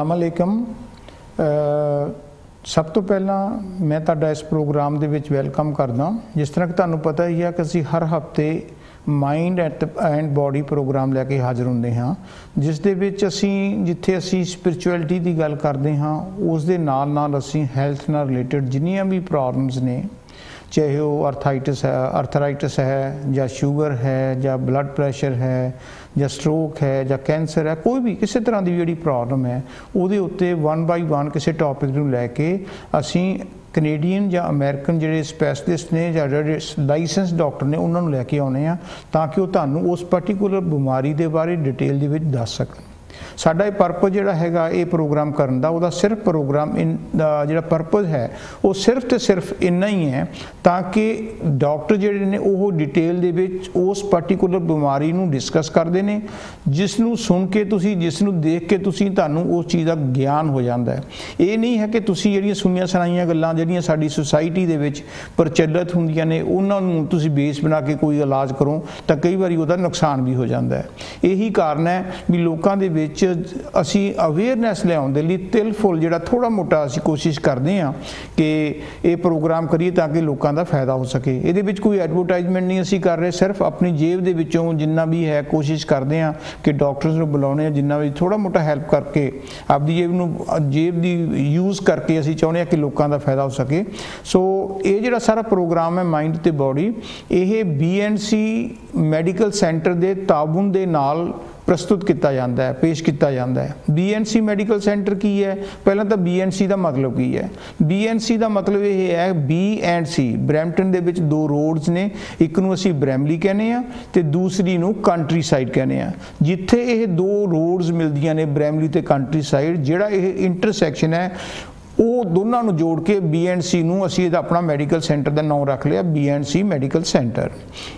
ਸਲਾਮ ਅਲੈਕਮ। ਸਭ ਤੋਂ ਪਹਿਲਾਂ ਮੈਂ ਤੁਹਾਡਾ ਇਸ ਪ੍ਰੋਗਰਾਮ ਦੇ ਵਿੱਚ ਵੈਲਕਮ ਕਰਦਾ ਜਿਸ ਤਰ੍ਹਾਂ ਕਿ ਤੁਹਾਨੂੰ ਪਤਾ ਹੀ ਹੈ ਕਿ ਅਸੀਂ ਹਰ ਹਫ਼ਤੇ ਮਾਈਂਡ ਐਂਡ ਬਾਡੀ ਪ੍ਰੋਗਰਾਮ ਲੈ ਕੇ ਹਾਜ਼ਰ ਹੁੰਦੇ ਹਾਂ। ਜਿਸ ਦੇ ਵਿੱਚ ਅਸੀਂ, ਜਿੱਥੇ ਅਸੀਂ ਸਪਿਰਚੁਅਲਿਟੀ ਦੀ ਗੱਲ ਕਰਦੇ ਹਾਂ, ਉਸ ਦੇ ਨਾਲ ਨਾਲ ਅਸੀਂ ਹੈਲਥ ਨਾਲ ਰਿਲੇਟਡ ਜਿੰਨੀਆਂ ਵੀ ਪ੍ਰੋਬਲਮਸ ਨੇ ਚਾਹੇ ਉਹ ਅਰਥਾਈਟਿਸ ਹੈ ਅਰਥਰਾਈਟਿਸ ਹੈ ਜਾਂ ਸ਼ੂਗਰ ਹੈ ਜਾਂ ਬਲੱਡ ਪ੍ਰੈਸ਼ਰ ਹੈ ਜਾਂ ਸਟ੍ਰੋਕ ਹੈ ਜਾਂ ਕੈਂਸਰ ਹੈ, ਕੋਈ ਵੀ ਕਿਸੇ ਤਰ੍ਹਾਂ ਦੀ ਜਿਹੜੀ ਪ੍ਰੋਬਲਮ ਹੈ, ਉਹਦੇ ਉੱਤੇ ਵਨ ਬਾਈ ਵਨ ਕਿਸੇ ਟੌਪਿਕ ਨੂੰ ਲੈ ਕੇ ਅਸੀਂ ਕੈਨੇਡੀਅਨ ਜਾਂ ਅਮਰੀਕਨ ਜਿਹੜੇ ਸਪੈਸ਼ਲਿਸਟ ਨੇ ਜਾਂ ਜਿਹੜੇ ਲਾਇਸੈਂਸ ਡਾਕਟਰ ਨੇ, ਉਹਨਾਂ ਨੂੰ ਲੈ ਕੇ ਆਉਨੇ ਆ ਤਾਂ ਕਿ ਉਹ ਤੁਹਾਨੂੰ ਉਸ ਪਾਰਟਿਕੂਲਰ ਬਿਮਾਰੀ ਦੇ ਬਾਰੇ ਡਿਟੇਲ ਦੇ ਵਿੱਚ ਦੱਸ ਸਕਣ। ਸਾਡਾ ਇਹ ਪਰਪਸ ਜਿਹੜਾ ਹੈਗਾ ਇਹ ਪ੍ਰੋਗਰਾਮ ਕਰਨ ਦਾ, ਉਹਦਾ ਸਿਰਫ ਪ੍ਰੋਗਰਾਮ ਇਨ ਜਿਹੜਾ ਪਰਪਸ ਹੈ, ਉਹ ਸਿਰਫ ਤੇ ਸਿਰਫ ਇੰਨਾ ਹੀ ਹੈ ਤਾਂ ਕਿ ਡਾਕਟਰ ਜਿਹੜੇ ਨੇ ਉਹ ਡਿਟੇਲ ਦੇ ਵਿੱਚ ਉਸ ਪਾਰਟਿਕੂਲਰ ਬਿਮਾਰੀ ਨੂੰ ਡਿਸਕਸ ਕਰਦੇ ਨੇ ਜਿਸ ਨੂੰ ਸੁਣ ਕੇ ਤੁਸੀਂ ਜਿਸ ਨੂੰ ਦੇਖ ਕੇ ਤੁਸੀਂ ਤੁਹਾਨੂੰ ਉਸ ਚੀਜ਼ ਦਾ ਗਿਆਨ ਹੋ ਜਾਂਦਾ ਹੈ। ਇਹ ਨਹੀਂ ਹੈ ਕਿ ਤੁਸੀਂ ਜਿਹੜੀਆਂ ਸੁਣੀਆਂ ਸੁਣਾਈਆਂ ਗੱਲਾਂ ਜਿਹੜੀਆਂ ਸਾਡੀ ਸੁਸਾਇਟੀ ਦੇ ਵਿੱਚ ਪ੍ਰਚਲਿਤ ਹੁੰਦੀਆਂ ਨੇ, ਉਹਨਾਂ ਨੂੰ ਤੁਸੀਂ ਬੇਸ ਬਣਾ ਕੇ ਕੋਈ ਇਲਾਜ ਕਰੋ ਤਾਂ ਕਈ ਵਾਰੀ ਉਹਦਾ ਨੁਕਸਾਨ ਵੀ ਹੋ ਜਾਂਦਾ ਹੈ। ਇਹੀ ਕਾਰਨ ਹੈ ਵੀ ਲੋਕਾਂ ਦੇ ਵਿੱਚ ਅਸੀਂ ਅਵੇਅਰਨੈਸ ਲਿਆਉਣ ਦੇ ਲਈ ਤਿਲ ਫੁੱਲ ਜਿਹੜਾ ਥੋੜਾ ਮੋਟਾ ਅਸੀਂ ਕੋਸ਼ਿਸ਼ ਕਰਦੇ ਹਾਂ ਕਿ ਇਹ ਪ੍ਰੋਗਰਾਮ ਕਰੀਏ ਤਾਂ ਕਿ ਲੋਕਾਂ ਦਾ ਫਾਇਦਾ ਹੋ ਸਕੇ। ਇਹਦੇ ਵਿੱਚ ਕੋਈ ਐਡਵਰਟਾਈਜ਼ਮੈਂਟ ਨਹੀਂ ਅਸੀਂ ਕਰ ਰਹੇ, ਸਿਰਫ ਆਪਣੀ ਜੇਬ ਦੇ ਵਿੱਚੋਂ ਜਿੰਨਾ ਵੀ ਹੈ ਕੋਸ਼ਿਸ਼ ਕਰਦੇ ਹਾਂ ਕਿ ਡਾਕਟਰਸ ਨੂੰ ਬੁਲਾਉਣੇ ਆ ਜਿੰਨਾ ਵੀ ਥੋੜਾ ਮੋਟਾ ਹੈਲਪ ਕਰਕੇ, ਆਪਦੀ ਜੇਬ ਨੂੰ, ਜੇਬ ਦੀ ਯੂਜ਼ ਕਰਕੇ ਅਸੀਂ ਚਾਹੁੰਦੇ ਹਾਂ ਕਿ ਲੋਕਾਂ ਦਾ ਫਾਇਦਾ ਹੋ ਸਕੇ। ਸੋ ਇਹ ਜਿਹੜਾ ਸਾਰਾ ਪ੍ਰੋਗਰਾਮ ਹੈ ਮਾਈਂਡ ਤੇ ਬਾਡੀ ਇਹ ਬੀਐਨਸੀ ਮੈਡੀਕਲ ਸੈਂਟਰ ਦੇ ਤਾਬਨ ਦੇ ਨਾਲ ਪ੍ਰਸਤੁਤ ਕੀਤਾ ਜਾਂਦਾ ਹੈ, ਪੇਸ਼ ਕੀਤਾ ਜਾਂਦਾ ਹੈ। ਬੀਐਨਸੀ ਮੈਡੀਕਲ ਸੈਂਟਰ ਕੀ ਹੈ? ਪਹਿਲਾਂ ਤਾਂ ਬੀਐਨਸੀ ਦਾ ਮਤਲਬ ਕੀ ਹੈ? ਬੀਐਨਸੀ ਦਾ ਮਤਲਬ ਇਹ ਹੈ ਬੀ ਐਂਡ ਸੀ ਬ੍ਰੈਂਪਟਨ ਦੇ ਵਿੱਚ ਦੋ ਰੋਡਸ ਨੇ, ਇੱਕ ਨੂੰ ਅਸੀਂ ਬ੍ਰੈਮਲੀ ਕਹਿੰਦੇ ਆ ਤੇ ਦੂਸਰੀ ਨੂੰ ਕੰਟਰੀ ਸਾਈਡ ਕਹਿੰਦੇ ਆ ਜਿੱਥੇ ਇਹ ਦੋ ਰੋਡਸ ਮਿਲਦੀਆਂ ਨੇ ਬ੍ਰੈਮਲੀ ਤੇ ਕੰਟਰੀ ਸਾਈਡ ਜਿਹੜਾ ਇਹ ਇੰਟਰਸੈਕਸ਼ਨ ਹੈ ਉਹ ਦੋਨਾਂ ਨੂੰ ਜੋੜ ਕੇ ਬੀਐਨਸੀ ਨੂੰ ਅਸੀਂ ਇਹਦਾ ਆਪਣਾ ਮੈਡੀਕਲ ਸੈਂਟਰ ਦਾ ਨਾਮ ਰੱਖ ਲਿਆ ਬੀਐਨਸੀ ਮੈਡੀਕਲ ਸੈਂਟਰ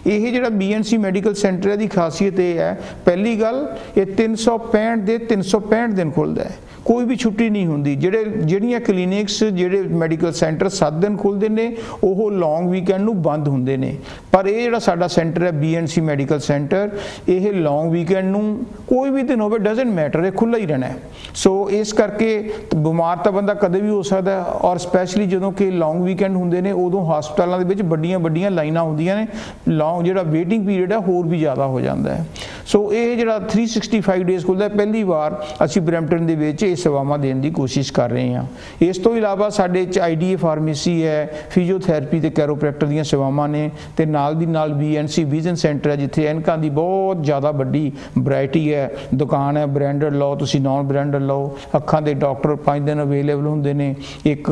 ਇਹ ਜਿਹੜਾ ਬੀਐਨਸੀ ਮੈਡੀਕਲ ਸੈਂਟਰ ਦੀ ਖਾਸੀਅਤ ਇਹ ਹੈ, ਪਹਿਲੀ ਗੱਲ ਇਹ 365 ਦੇ 365 ਦਿਨ ਖੁੱਲਦਾ ਹੈ। ਕੋਈ ਵੀ ਛੁੱਟੀ ਨਹੀਂ ਹੁੰਦੀ। ਜਿਹੜੇ, ਜਿਹੜੀਆਂ ਕਲੀਨਿਕਸ ਜਿਹੜੇ ਮੈਡੀਕਲ ਸੈਂਟਰ 7 ਦਿਨ ਖੁੱਲਦੇ ਨੇ, ਉਹ ਲੌਂਗ ਵੀਕਐਂਡ ਨੂੰ ਬੰਦ ਹੁੰਦੇ ਨੇ। ਪਰ ਇਹ ਜਿਹੜਾ ਸਾਡਾ ਸੈਂਟਰ ਹੈ ਬੀਐਨਸੀ ਮੈਡੀਕਲ ਸੈਂਟਰ ਇਹ ਲੌਂਗ ਵੀਕਐਂਡ ਨੂੰ ਕੋਈ ਵੀ ਦਿਨ ਹੋਵੇ ਡਸਨਟ ਮੈਟਰ ਇਹ ਖੁੱਲਾ ਹੀ ਰਹਿਣਾ ਸੋ ਇਸ ਕਰਕੇ ਬਿਮਾਰ ਤਾਂ ਬੰਦਾ ਕਦੇ ਵੀ ਹੋ ਸਕਦਾ ਔਰ ਸਪੈਸ਼ਲੀ ਜਦੋਂ ਕਿ ਲੌਂਗ ਵੀਕਐਂਡ ਹੁੰਦੇ ਨੇ, ਉਦੋਂ ਹਸਪਤਾਲਾਂ ਦੇ ਵਿੱਚ ਵੱਡੀਆਂ ਵੱਡੀਆਂ ਲਾਈਨਾਂ ਹੁੰਦੀਆਂ ਨੇ। ਲੌਂਗ ਜਿਹੜਾ ਵੇਟਿੰਗ ਪੀਰੀਅਡ ਹੈ ਹੋਰ ਵੀ ਜ਼ਿਆਦਾ ਹੋ ਜਾਂਦਾ ਹੈ। ਸੋ ਇਹ ਜਿਹੜਾ 365 ਡੇਜ਼ ਖੁੱਲਦਾ ਪਹਿਲੀ ਵਾਰ ਅਸੀਂ ਬ੍ਰੈਂਪਟਨ ਦੇ ਵਿੱਚ ਇਹ ਸੇਵਾਵਾਂ ਦੇਣ ਦੀ ਕੋਸ਼ਿਸ਼ ਕਰ ਰਹੇ ਹਾਂ। ਇਸ ਤੋਂ ਇਲਾਵਾ ਸਾਡੇ ਚ ਆਈਡੀਏ ਫਾਰਮੇਸੀ ਹੈ ਫਿਜ਼ੀਓਥੈਰੇਪੀ ਤੇ ਕੈਰੋਪ੍ਰੈਕਟਰ ਦੀਆਂ ਸੇਵਾਵਾਂ ਨੇ ਤੇ ਨਾਲ ਦੀ ਨਾਲ ਬੀਐਨਸੀ ਵਿਜ਼ਨ ਸੈਂਟਰ ਹੈ, ਜਿੱਥੇ ਐਨਕਾਂ ਦੀ ਬਹੁਤ ਜ਼ਿਆਦਾ ਵੱਡੀ ਵੈਰਾਈਟੀ ਹੈ। ਦੁਕਾਨ ਹੈ ਬ੍ਰਾਂਡਡ ਲਓ, ਤੁਸੀਂ ਨਾਨ ਬ੍ਰਾਂਡਡ ਲਓ। ਅੱਖਾਂ ਦੇ ਡਾਕਟਰ 5 ਦਿਨ ਅਵੇਲੇਬਲ ਹੁੰਦੇ ਨੇ। ਇੱਕ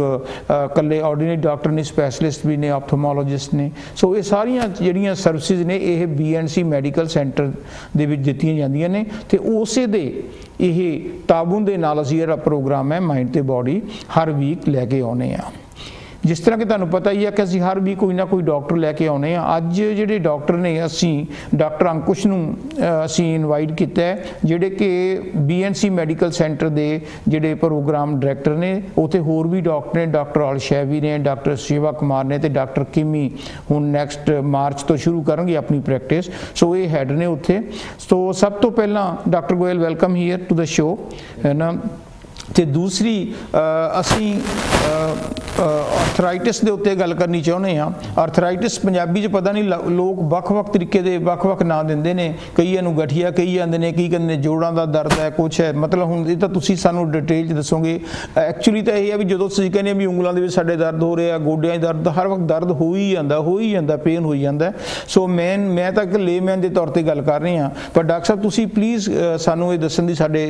ਕੱਲੇ ਆਰਡੀਨਰੀ ਡਾਕਟਰ ਨੇ ਸਪੈਸ਼ਲਿਸਟ ਵੀ ਨੇ ਆਪਥੋਮੋਲੋਜਿਸਟ ਨੇ। ਸੋ ਇਹ ਸਾਰੀਆਂ ਜਿਹੜੀਆਂ ਸਰਵਿਸਿਜ਼ ਨੇ, ਇਹ ਬੀਐਨਸੀ ਮੈਡੀਕਲ ਸੈਂਟਰ ਦੇ ਵਿੱਚ ਦਿੱਤੀਆਂ ਜਾਂਦੀਆਂ ਨੇ ਤੇ ਉਸੇ ਦੇ ਇਹ ਤਾਬੂਨ ਦੇ ਨਾਲ ਅਸੀਂ ਜਿਹੜਾ ਪ੍ਰੋਗਰਾਮ ਹੈ ਮਾਈਂਡ ਤੇ ਬਾਡੀ ਹਰ ਵੀਕ ਲੈ ਕੇ ਆਉਨੇ ਆ ਜਿਸ ਤਰ੍ਹਾਂ ਕਿ ਤੁਹਾਨੂੰ ਪਤਾ ਹੀ ਹੈ ਕਿ ਅਸੀਂ ਹਰ ਵੀ ਕੋਈ ਨਾ ਕੋਈ ਡਾਕਟਰ ਲੈ ਕੇ ਆਉਨੇ ਆ। ਅੱਜ ਜਿਹੜੇ ਡਾਕਟਰ ਨੇ, ਅਸੀਂ ਡਾਕਟਰ ਅੰਕੁਸ਼ ਨੂੰ ਅਸੀਂ ਇਨਵਾਈਟ ਕੀਤਾ ਹੈ, ਜਿਹੜੇ ਕਿ ਬੀਐਨਸੀ ਮੈਡੀਕਲ ਸੈਂਟਰ ਦੇ ਜਿਹੜੇ ਪ੍ਰੋਗਰਾਮ ਡਾਇਰੈਕਟਰ ਨੇ, ਉਥੇ ਹੋਰ ਵੀ ਡਾਕਟਰ ਨੇ, ਡਾਕਟਰ ਅਲਸ਼ੈਵੀ ਨੇ, ਡਾਕਟਰ ਸ਼ਿਵਾ ਕੁਮਾਰ ਨੇ ਤੇ ਡਾਕਟਰ ਕਿਮੀ ਹੁਣ ਨੈਕਸਟ ਮਾਰਚ ਤੋਂ ਸ਼ੁਰੂ ਕਰਨਗੇ ਆਪਣੀ ਪ੍ਰੈਕਟਿਸ ਸੋ ਇਹ ਹੈਡ ਨੇ ਉੱਥੇ। ਸੋ ਸਭ ਤੋਂ ਪਹਿਲਾਂ doctor Goyal welcome here to the show ਹੈ ਨਾ? ਤੇ ਦੂਸਰੀ ਅਸੀਂ ਆਰਥਰਾਈਟਿਸ ਦੇ ਉੱਤੇ ਗੱਲ ਕਰਨੀ ਚਾਹੁੰਦੇ ਆ ਆਰਥਰਾਈਟਿਸ ਪੰਜਾਬੀ 'ਚ ਪਤਾ ਨਹੀਂ ਲੋਕ ਵੱਖ-ਵੱਖ ਤਰੀਕੇ ਦੇ ਵੱਖ-ਵੱਖ ਨਾਂ ਦਿੰਦੇ ਨੇ। ਕਈਆਂ ਨੂੰ ਗਠੀਆ ਕਈ ਜਾਂਦੇ ਨੇ ਕੀ ਕਹਿੰਦੇ ਨੇ ਜੋੜਾਂ ਦਾ ਦਰਦ ਹੈ, ਕੁਛ ਹੈ। ਮਤਲਬ ਹੁਣ ਇਹ ਤਾਂ ਤੁਸੀਂ ਸਾਨੂੰ ਡਿਟੇਲ 'ਚ ਦੱਸੋਗੇ। ਐਕਚੁਅਲੀ ਤਾਂ ਇਹ ਹੈ ਵੀ ਜਦੋਂ ਤੁਸੀਂ ਕਹਿੰਦੇ ਵੀ ਉਂਗਲਾਂ ਦੇ ਵਿੱਚ ਸਾਡੇ ਦਰਦ ਹੋ ਰਿਹਾ ਗੋਡਿਆਂ 'ਚ ਦਰਦ, ਹਰ ਵਕਤ ਦਰਦ ਹੋ ਹੀ ਜਾਂਦਾ, ਹੋ ਹੀ ਜਾਂਦਾ ਪੇਨ ਹੋਈ ਜਾਂਦਾ ਸੋ ਮੈਂ ਮੈਂ ਤਾਂ ਇੱਕ ਲੇਮੈਨ ਦੇ ਤੌਰ ਤੇ ਗੱਲ ਕਰ ਰਹੀ ਹਾਂ। ਪਰ ਡਾਕਟਰ ਸਾਹਿਬ, ਤੁਸੀਂ ਪਲੀਜ਼ ਸਾਨੂੰ ਇਹ ਦੱਸਣ ਦੀ ਸਾਡੇ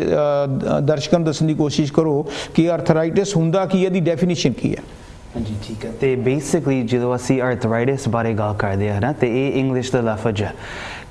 ਦਰਸ਼ਕਾਂ ਨੂੰ ਦੱਸਣ ਦੀ ਕੋਸ਼ਿਸ਼ ਕਰੋ ਕਿ ਆਰਥਰਾਈਟਿਸ ਹੁੰਦਾ ਕੀ ਹੈ ਦੀ ਡੈਫੀਨੇਸ਼ਨ ਕੀ ਹੈ। ਹਾਂਜੀ, ਠੀਕ ਹੈ। ਤੇ ਬੇਸਿਕਲੀ ਜਦੋਂ ਅਸੀਂ ਆਰਥਰਾਈਟਿਸ ਬਾਰੇ ਗੱਲ ਕਰਦੇ ਹਾਂ ਨਾ, ਤੇ ਇਹ ਇੰਗਲਿਸ਼ ਦਾ ਲਫ਼ਜ਼ ਹੈ।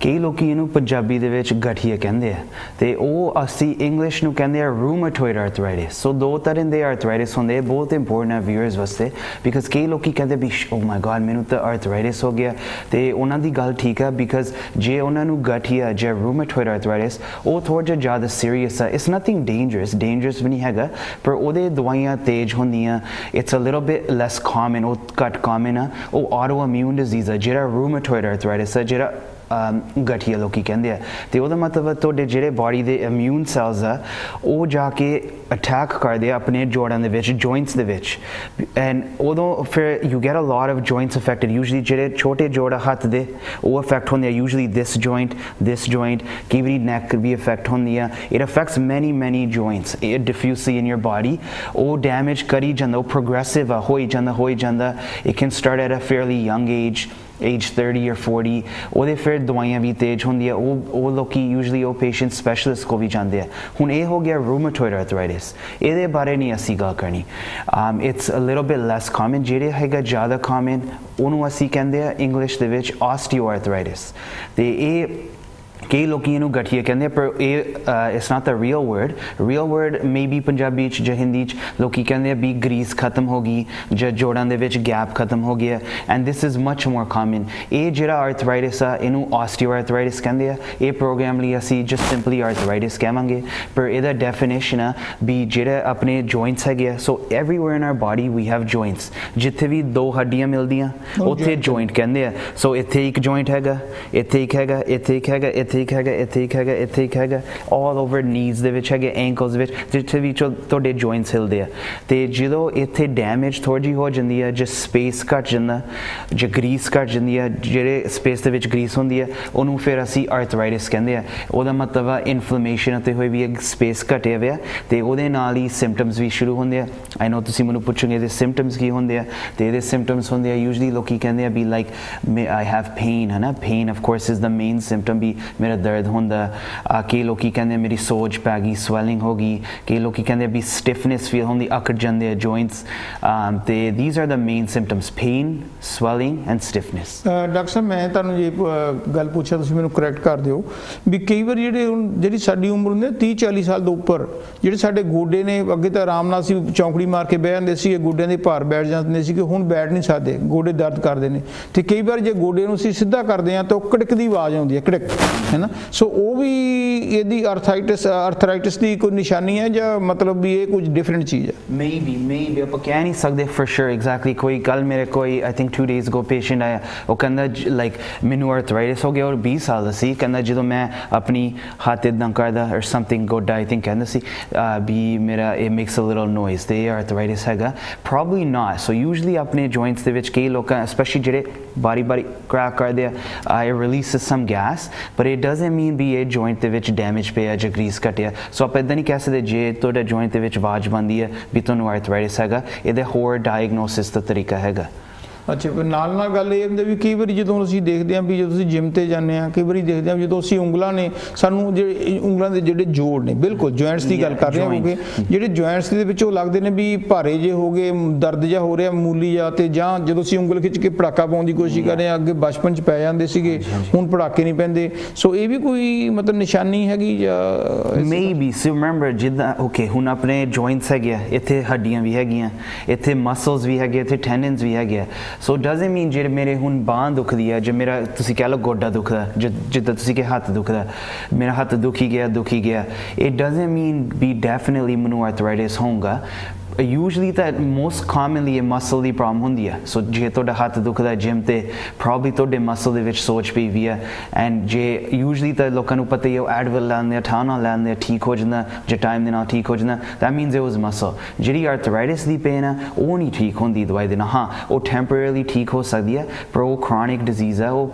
ਕਈ ਲੋਕੀ ਇਹਨੂੰ ਪੰਜਾਬੀ ਦੇ ਵਿੱਚ ਗਠੀਏ ਕਹਿੰਦੇ ਆ। ਤੇ ਉਹ ਅਸੀਂ ਇੰਗਲਿਸ਼ ਨੂੰ ਕਹਿੰਦੇ ਆ ਰੂਮੇਟੋਇਡ ਆਰਥਰਾਈਟਿਸ ਸੋ ਦੋ ਤਰ੍ਹਾਂ ਦੇ ਆਰਥਰਾਈਟਿਸ ਹੁੰਦੇ ਬਹੁਤ ਇੰਪੋਰਟੈਂਟ ਆ ਵਿਊਅਰਸ ਵਾਸਤੇ। ਬਿਕਾਜ਼ ਕਈ ਲੋਕੀ ਕਹਿੰਦੇ ਵੀ ਓ ਮਾਈ ਗॉड ਮੈਨੂੰ ਤਾਂ ਆਰਥਰਾਈਟਿਸ ਹੋ ਗਿਆ। ਤੇ ਉਹਨਾਂ ਦੀ ਗੱਲ ਠੀਕ ਆ ਬਿਕਾਜ਼ ਜੇ ਉਹਨਾਂ ਨੂੰ ਗਠੀਆ ਜਾਂ ਰੂਮੇਟੋਇਡ ਆਰਥਰਾਈਟਿਸ ਉਹ ਥੋੜਾ ਜਿਹਾ ਜ਼ਿਆਦਾ ਸੀਰੀਅਸ ਆ। ਇਟਸ ਨਥਿੰਗ ਡੇਂਜਰਸ ਡੇਂਜਰਸ ਵੀ ਨਹੀਂ ਹੈਗਾ, ਪਰ ਉਹਦੇ ਦਵਾਈਆਂ ਤੇਜ਼ ਹੁੰਦੀਆਂ। It's a little bit less common ਉਹ ਘੱਟ ਕਾਮਨ ਆ। ਉਹ ਆਟੋ ਇਮਿਊਨ ਡਿਜ਼ੀਜ਼ ਆ, ਜਿਹੜਾ ਰੂਮੇਟੋਇਡ ਆਰਥਰਾਈਟਿਸ ਹੈ ਜਿਹੜਾ ਗਠੀਆ ਲੋਕੀ ਕਹਿੰਦੇ ਆ। ਤੇ ਉਹਦਾ ਮਤਲਬ ਤੁਹਾਡੇ ਜਿਹੜੇ ਬਾਡੀ ਦੇ ਇਮਿਊਨ ਸੈਲਸ ਆ, ਉਹ ਜਾ ਕੇ ਅਟੈਕ ਕਰਦੇ ਆ ਆਪਣੇ ਜੋੜਾਂ ਦੇ ਵਿੱਚ ਜੁਆਇੰਟਸ ਦੇ ਵਿੱਚ। ਐਂਡ ਉਦੋਂ ਫਿਰ you get a lot of joints affected usually ਜਿਹੜੇ ਛੋਟੇ ਜੋੜ ਹੱਥ ਦੇ, ਉਹ ਅਫੈਕਟ ਹੁੰਦੇ ਆ। Usually this joint this joint ਕਈ ਵਾਰੀ ਨੈਕ ਵੀ ਅਫੈਕਟ ਹੁੰਦੀ ਆ। It affects many many joints it diffusely in your body ਉਹ ਡੈਮੇਜ ਕਰੀ ਜਾਂਦਾ, ਉਹ ਪ੍ਰੋਗਰੈਸਿਵ ਆ, ਹੋਈ ਜਾਂਦਾ ਹੋਈ ਜਾਂਦਾ। It can start at a fairly young age age 30 or 40 ਉਹਦੇ ਫਿਰ ਦਵਾਈਆਂ ਵੀ ਤੇਜ਼ ਹੁੰਦੀਆਂ, ਉਹ ਉਹ ਲੋਕੀ ਯੂਜੂਲੀ ਉਹ ਪੇਸ਼ੈਂਟ ਸਪੈਸ਼ਲਿਸਟ ਕੋਲ ਵੀ ਜਾਂਦੇ ਆ। ਹੁਣ ਇਹ ਹੋ ਗਿਆ ਰੂਮੇਟੋਇਡ ਆਰਥਰਾਈਟਿਸ ਇਹਦੇ ਬਾਰੇ ਨਹੀਂ ਅਸੀਂ ਗੱਲ ਕਰਨੀ। Um it's a little bit less common, ਜਿਹੜੇ ਹੈਗਾ ਜ਼ਿਆਦਾ ਕਾਮਨ ਉਹਨੂੰ ਅਸੀਂ ਕਹਿੰਦੇ ਆ ਇੰਗਲਿਸ਼ ਦੇ ਵਿੱਚ ਆਸਟੀਓਆਰਥਰਾਈਟਿਸ ਤੇ ਇਹ ਕਈ ਲੋਕੀ ਇਹਨੂੰ ਗਠੀਆ ਕਹਿੰਦੇ ਪਰ ਇਹ it's not a real word real word maybe Punjabi ਚ ਜਾਂ ਹਿੰਦੀ ਚ ਲੋਕੀ ਕਹਿੰਦੇ ਆ ਵੀ ਗਰੀਸ ਖਤਮ ਹੋ ਗਈ ਜਾਂ ਜੋੜਾਂ ਦੇ ਵਿੱਚ ਗੈਪ ਖਤਮ ਹੋ ਗਿਆ and this is much more common ਇਹ ਜਿਹੜਾ ਆਰਥਰਾਈਟਿਸ ਆ ਇਹਨੂੰ ਆਸਟੀਓਆਰਥਰਾਈਟਿਸ ਕਹਿੰਦੇ ਆ। ਇਹ ਪ੍ਰੋਗਰਾਮ ਲਈ ਅਸੀਂ ਜਸਟ ਸਿੰਪਲੀ ਆਰਥਰਾਈਟਿਸ ਕਹਾਂਗੇ ਪਰ ਇਹਦਾ ਡੈਫੀਨੇਸ਼ਨ ਆ ਵੀ ਜਿਹੜਾ ਆਪਣੇ ਜੁਆਇੰਟਸ ਹੈਗੇ so everywhere in our body we have joints ਜਿੱਥੇ ਵੀ ਦੋ ਹੱਡੀਆਂ ਮਿਲਦੀਆਂ ਉੱਥੇ ਜੁਆਇੰਟ ਕਹਿੰਦੇ ਆ। ਸੋ ਇੱਥੇ ਇੱਕ ਜੁਆਇੰਟ ਹੈਗਾ ਇੱਥੇ ਇੱਕ ਹੈਗਾ ਇੱਥੇ ਇੱਕ ਹੈਗਾ ਇੱਥੇ ਇੱਕ ਹੈਗਾ, ਇੱਥੇ ਇੱਕ ਹੈਗਾ, ਇੱਥੇ ਇੱਕ ਹੈਗਾ ਆਲ ਓਵਰ ਨੀਜ਼ ਦੇ ਵਿੱਚ ਹੈਗੇ ਐਂਕਲਸ ਵਿੱਚ ਜਿੱਥੇ ਵੀ ਤੁਹਾਡੇ ਜੁਆਇੰਟਸ ਹਿਲਦੇ ਆ। ਤੇ ਜਦੋਂ ਇੱਥੇ ਡੈਮੇਜ ਥੋੜੀ ਹੋ ਜਾਂਦੀ ਹੈ ਜੇ ਸਪੇਸ ਘਟ ਜਾਂਦਾ, ਜੇ ਗਰੀਸ ਘਟ ਜਾਂਦੀ ਹੈ ਜਿਹੜੇ ਸਪੇਸ ਦੇ ਵਿੱਚ ਗਰੀਸ ਹੁੰਦੀ ਹੈ ਉਹਨੂੰ ਫਿਰ ਅਸੀਂ ਆਰਥਰਾਈਟਿਸ ਕਹਿੰਦੇ ਆ। ਉਹਦਾ ਮਤਲਬ ਆ ਇਨਫਲੇਮੇਸ਼ਨ ਅਤੇ ਹੋਈ ਵੀ ਇੱਕ ਸਪੇਸ ਘਟਿਆ ਹੋਇਆ, ਤੇ ਉਹਦੇ ਨਾਲ ਹੀ ਸਿੰਪਟਮਸ ਵੀ ਸ਼ੁਰੂ ਹੁੰਦੇ ਆ। ਆਈ ਨੋ ਤੁਸੀਂ ਮੈਨੂੰ ਪੁੱਛੋਗੇ ਇਹਦੇ ਸਿੰਪਟਮਸ ਕੀ ਹੁੰਦੇ ਆ, ਤੇ ਇਹਦੇ ਸਿੰਪਟਮਸ ਹੁੰਦੇ ਆ ਯੂਜੂਲੀ ਲੋਕੀ ਕਹਿੰਦੇ ਆ ਵੀ ਲਾਈਕ ਆਈ ਹੈਵ ਪੇਨ ਹੈ ਨਾ pain of course is the main symptom ਵੀ ਮੇਰਾ ਦਰਦ ਹੁੰਦਾ ਕਈ ਲੋਕੀ ਕਹਿੰਦੇ ਮੇਰੀ ਸੋਜ ਪੈ ਗਈ ਸਵੈਲਿੰਗ ਹੋ ਗਈ ਕਈ ਲੋਕੀ ਕਹਿੰਦੇ ਵੀ ਸਟਿਫਨੈਸ ਫੀਲ ਹੁੰਦੀ ਅਕੜ ਜਾਂਦੇ ਆ ਜੁਆਇੰਟਸ ਤੇ these are the main symptoms pain swelling and stiffness doctor ਸਾਹਿਬ ਮੈਂ ਤੁਹਾਨੂੰ ਜੇ ਗੱਲ ਪੁੱਛਿਆ ਤੁਸੀਂ ਮੈਨੂੰ ਕਰੈਕਟ ਕਰ ਦਿਓ ਵੀ ਕਈ ਵਾਰ ਜਿਹੜੇ ਜਿਹੜੀ ਸਾਡੀ ਉਮਰ ਹੁੰਦੀ 30 40 ਸਾਲ ਤੋਂ ਉੱਪਰ ਜਿਹੜੇ ਸਾਡੇ ਗੋਡੇ ਨੇ ਅੱਗੇ ਤਾਂ ਆਰਾਮ ਨਾਲ ਸੀ ਚੌਂਕੜੀ ਮਾਰ ਕੇ ਬਹਿ ਜਾਂਦੇ ਸੀ ਗੋਡਿਆਂ ਦੇ ਭਾਰ ਬੈਠ ਜਾਂਦੇ ਸੀ ਕਿ ਹੁਣ ਬੈਠ ਨਹੀਂ ਸਕਦੇ ਗੋਡੇ ਦਰਦ ਕਰਦੇ ਨੇ ਤੇ ਕਈ ਵਾਰ ਜੇ ਗੋਡੇ ਨੂੰ ਅਸੀਂ ਸਿੱਧਾ ਕਰਦੇ ਆ ਤਾਂ ਉਹ ਕੜਕ ਦੀ ਆਵਾਜ਼ ਆਉਂਦੀ ਹੈ ਕੜਕ ਹੈ ਨਾ? ਸੋ ਉਹ ਵੀ ਇਹਦੀ ਆਰਥਰਾਈਟਿਸ ਆਰਥਰਾਈਟਿਸ ਦੀ ਕੋਈ ਨਿਸ਼ਾਨੀ ਹੈ ਜਾਂ ਮਤਲਬ ਵੀ ਇਹ ਕੁਝ ਡਿਫਰੈਂਟ ਚੀਜ਼ ਹੈ? ਮੇਬੀ ਮੇਬੀ ਆਪਾਂ ਕਹਿ ਨਹੀਂ ਸਕਦੇ ਫॉर ਸ਼ੋਰ ਐਗਜ਼ੈਕਟਲੀ ਕੋਈ ਕੱਲ ਮੇਰੇ ਕੋਈ I think 2 days go patient ਆਇਆ, ਉਹ ਕਹਿੰਦਾ ਲਾਈਕ ਮੈਨੂੰ ਆਰਥਰਾਈਟਿਸ ਹੋ ਗਿਆ ਔਰ 20 ਸਾਲ ਦਾ ਸੀ। ਕਹਿੰਦਾ ਜਦੋਂ ਮੈਂ ਆਪਣੀ ਹੱਥ ਇਦਾਂ ਕਰਦਾ ਔਰ ਸਮਥਿੰਗ ਗੁੱਡ ਆਈ ਥਿੰਕ ਕਹਿੰਦਾ ਸੀ ਵੀ ਮੇਰਾ ਇਹ ਮੇਕਸ ਅ ਲਿਟਲ ਨੋਇਜ਼ ਤੇ ਆਰਥਰਾਈਟਿਸ ਹੈਗਾ। ਪ੍ਰੋਬਬਲੀ ਨਾਟ ਸੋ ਯੂਜੂਲੀ ਆਪਣੇ ਜੁਆਇੰਟਸ ਦੇ ਵਿੱਚ ਕਈ ਲੋਕਾਂ ਸਪੈਸ਼ਲੀ ਜਿਹੜੇ ਬਾਰੀ ਬਾਰੀ ਕ੍ਰੈਕ ਕਰਦੇ ਆ I release some gas but it doesn't mean ਵੀ ਇਹ ਜੁਆਇੰਟ ਦੇ ਵਿੱਚ ਡੈਮੇਜ ਪਿਆ ਜਾਂ ਗਰੀਸ ਘਟਿਆ। ਸੋ ਆਪਾਂ ਇਦਾਂ ਨਹੀਂ ਕਹਿ ਸਕਦੇ, ਜੇ ਤੁਹਾਡਾ ਜੁਆਇੰਟ ਦੇ ਵਿੱਚ ਆਵਾਜ਼ ਬੰਦੀ ਹੈ, ਵੀ ਤੁਹਾਨੂੰ ਆਰਥਰਾਈਟਿਸ ਹੈਗਾ, ਇਹਦੇ ਹੋਰ ਡਾਇਗਨੋਸਿਸ ਦਾ ਤਰੀਕਾ ਹੈਗਾ। ਅੱਛਾ ਨਾਲ ਨਾਲ ਗੱਲ ਇਹ ਹੁੰਦੀ ਵੀ ਕਈ ਵਾਰੀ ਜਦੋਂ ਅਸੀਂ ਦੇਖਦੇ ਆਂ ਵੀ ਜਦੋਂ ਤੁਸੀਂ ਜਿਮ ਤੇ ਜਾਂਦੇ ਆ ਕਈ ਵਾਰੀ ਦੇਖਦੇ ਆਂ ਜਦੋਂ ਅਸੀਂ ਉਂਗਲਾਂ ਨੇ ਸਾਨੂੰ ਜਿਹੜੇ ਉਂਗਲਾਂ ਦੇ ਜਿਹੜੇ ਜੋੜ ਨੇ ਬਿਲਕੁਲ ਜੁਆਇੰਟਸ ਦੀ ਗੱਲ ਕਰ ਰਹੇ ਹਾਂ ਕਿਉਂਕਿ ਜਿਹੜੇ ਜੁਆਇੰਟਸ ਦੇ ਵਿੱਚ ਉਹ ਲੱਗਦੇ ਨੇ ਵੀ ਭਾਰੇ ਜੇ ਹੋ ਗਏ ਦਰਦ ਜਿਹਾ ਹੋ ਰਿਹਾ ਮੂਲੀ ਜਾਂ ਤੇ ਜਾਂ ਜਦੋਂ ਅਸੀਂ ਉਂਗਲ ਖਿੱਚ ਕੇ ਪੜਾਕਾ ਪਾਉਣ ਦੀ ਕੋਸ਼ਿਸ਼ ਕਰ ਰਹੇ ਆ ਅੱਗੇ ਬਚਪਨ ਚ ਪੈ ਜਾਂਦੇ ਸੀਗੇ ਹੁਣ ਪੜਾਕੇ ਨਹੀਂ ਪੈਂਦੇ। ਸੋ ਇਹ ਵੀ ਕੋਈ ਮਤਲਬ ਨਿਸ਼ਾਨੀ ਹੈਗੀ ਜਾਂ ਮੇਬੀ ਸੋ ਰਿਮੈਂਬਰ ਜਿੱਦਾਂ ਓਕੇ ਹੁਣ ਆਪਣੇ ਜੁਆਇੰਟਸ ਹੈਗੇ ਇੱਥੇ ਹੱਡੀਆਂ ਵੀ ਹੈਗੀਆਂ ਇੱਥੇ ਮਸਲਸ ਵੀ ਹੈਗੇ ਇੱਥੇ ਟੈਂਡਨਸ ਵੀ ਹੈਗੇ ਸੋ ਡਸਨਟ ਮੀਨ ਜੇ ਮੇਰੇ ਹੁਣ ਬਾਹ ਦੁਖਦੀ ਹੈ, ਜੇ ਮੇਰਾ ਤੁਸੀਂ ਕਹਿ ਲਓ ਗੋਡਾ ਦੁਖਦਾ ਜਿੱਦਾਂ ਤੁਸੀਂ ਕਿ ਹੱਥ ਦੁਖਦਾ ਮੇਰਾ ਹੱਥ ਦੁਖੀ ਗਿਆ ਦੁਖੀ ਗਿਆ it doesn't mean be definitely ਮੈਨੂੰ ਆਰਥਰਾਈਟਿਸ ਹੋਊਗਾ ਯੂਜੂਲੀ ਤਾਂ ਮੋਸਟ ਕਾਮਨਲੀ ਇਹ ਮਸਲ ਦੀ ਪ੍ਰੋਬਲਮ ਹੁੰਦੀ ਹੈ ਸੋ ਜੇ ਤੁਹਾਡਾ ਹੱਥ ਦੁਖਦਾ ਜਿਮ ਤੇ ਪ੍ਰੋਬਬਲੀ ਤੁਹਾਡੇ ਮਸਲ ਦੇ ਵਿੱਚ ਸੋਚ ਪਈ ਵੀ ਹੈ ਐਂਡ ਜੇ ਯੂਜੂਲੀ ਤਾਂ ਲੋਕਾਂ ਨੂੰ ਪਤਾ ਹੀ ਹੈ ਐਡਵਲ ਲੈਂਦੇ ਆ ਠਾਣਾ ਲੈਂਦੇ ਆ, ਠੀਕ ਹੋ ਜਾਂਦਾ, ਜੇ ਟਾਈਮ ਦੇ ਨਾਲ ਠੀਕ ਹੋ ਜਾਂਦਾ, that means it was muscle ਜਿਹੜੀ ਆਰਥਰਾਈਟਿਸ ਦੀ ਪੇਨ ਹੈ ਉਹ ਨਹੀਂ ਠੀਕ ਹੁੰਦੀ ਦਵਾਈ ਦੇ ਨਾਲ। ਹਾਂ, ਉਹ ਟੈਂਪਰੇਰੀਲੀ ਠੀਕ ਹੋ ਸਕਦੀ ਹੈ ਪਰ ਉਹ ਕ੍ਰੋਨਿਕ ਡਿਜ਼ੀਜ਼ ਹੈ ਉਹ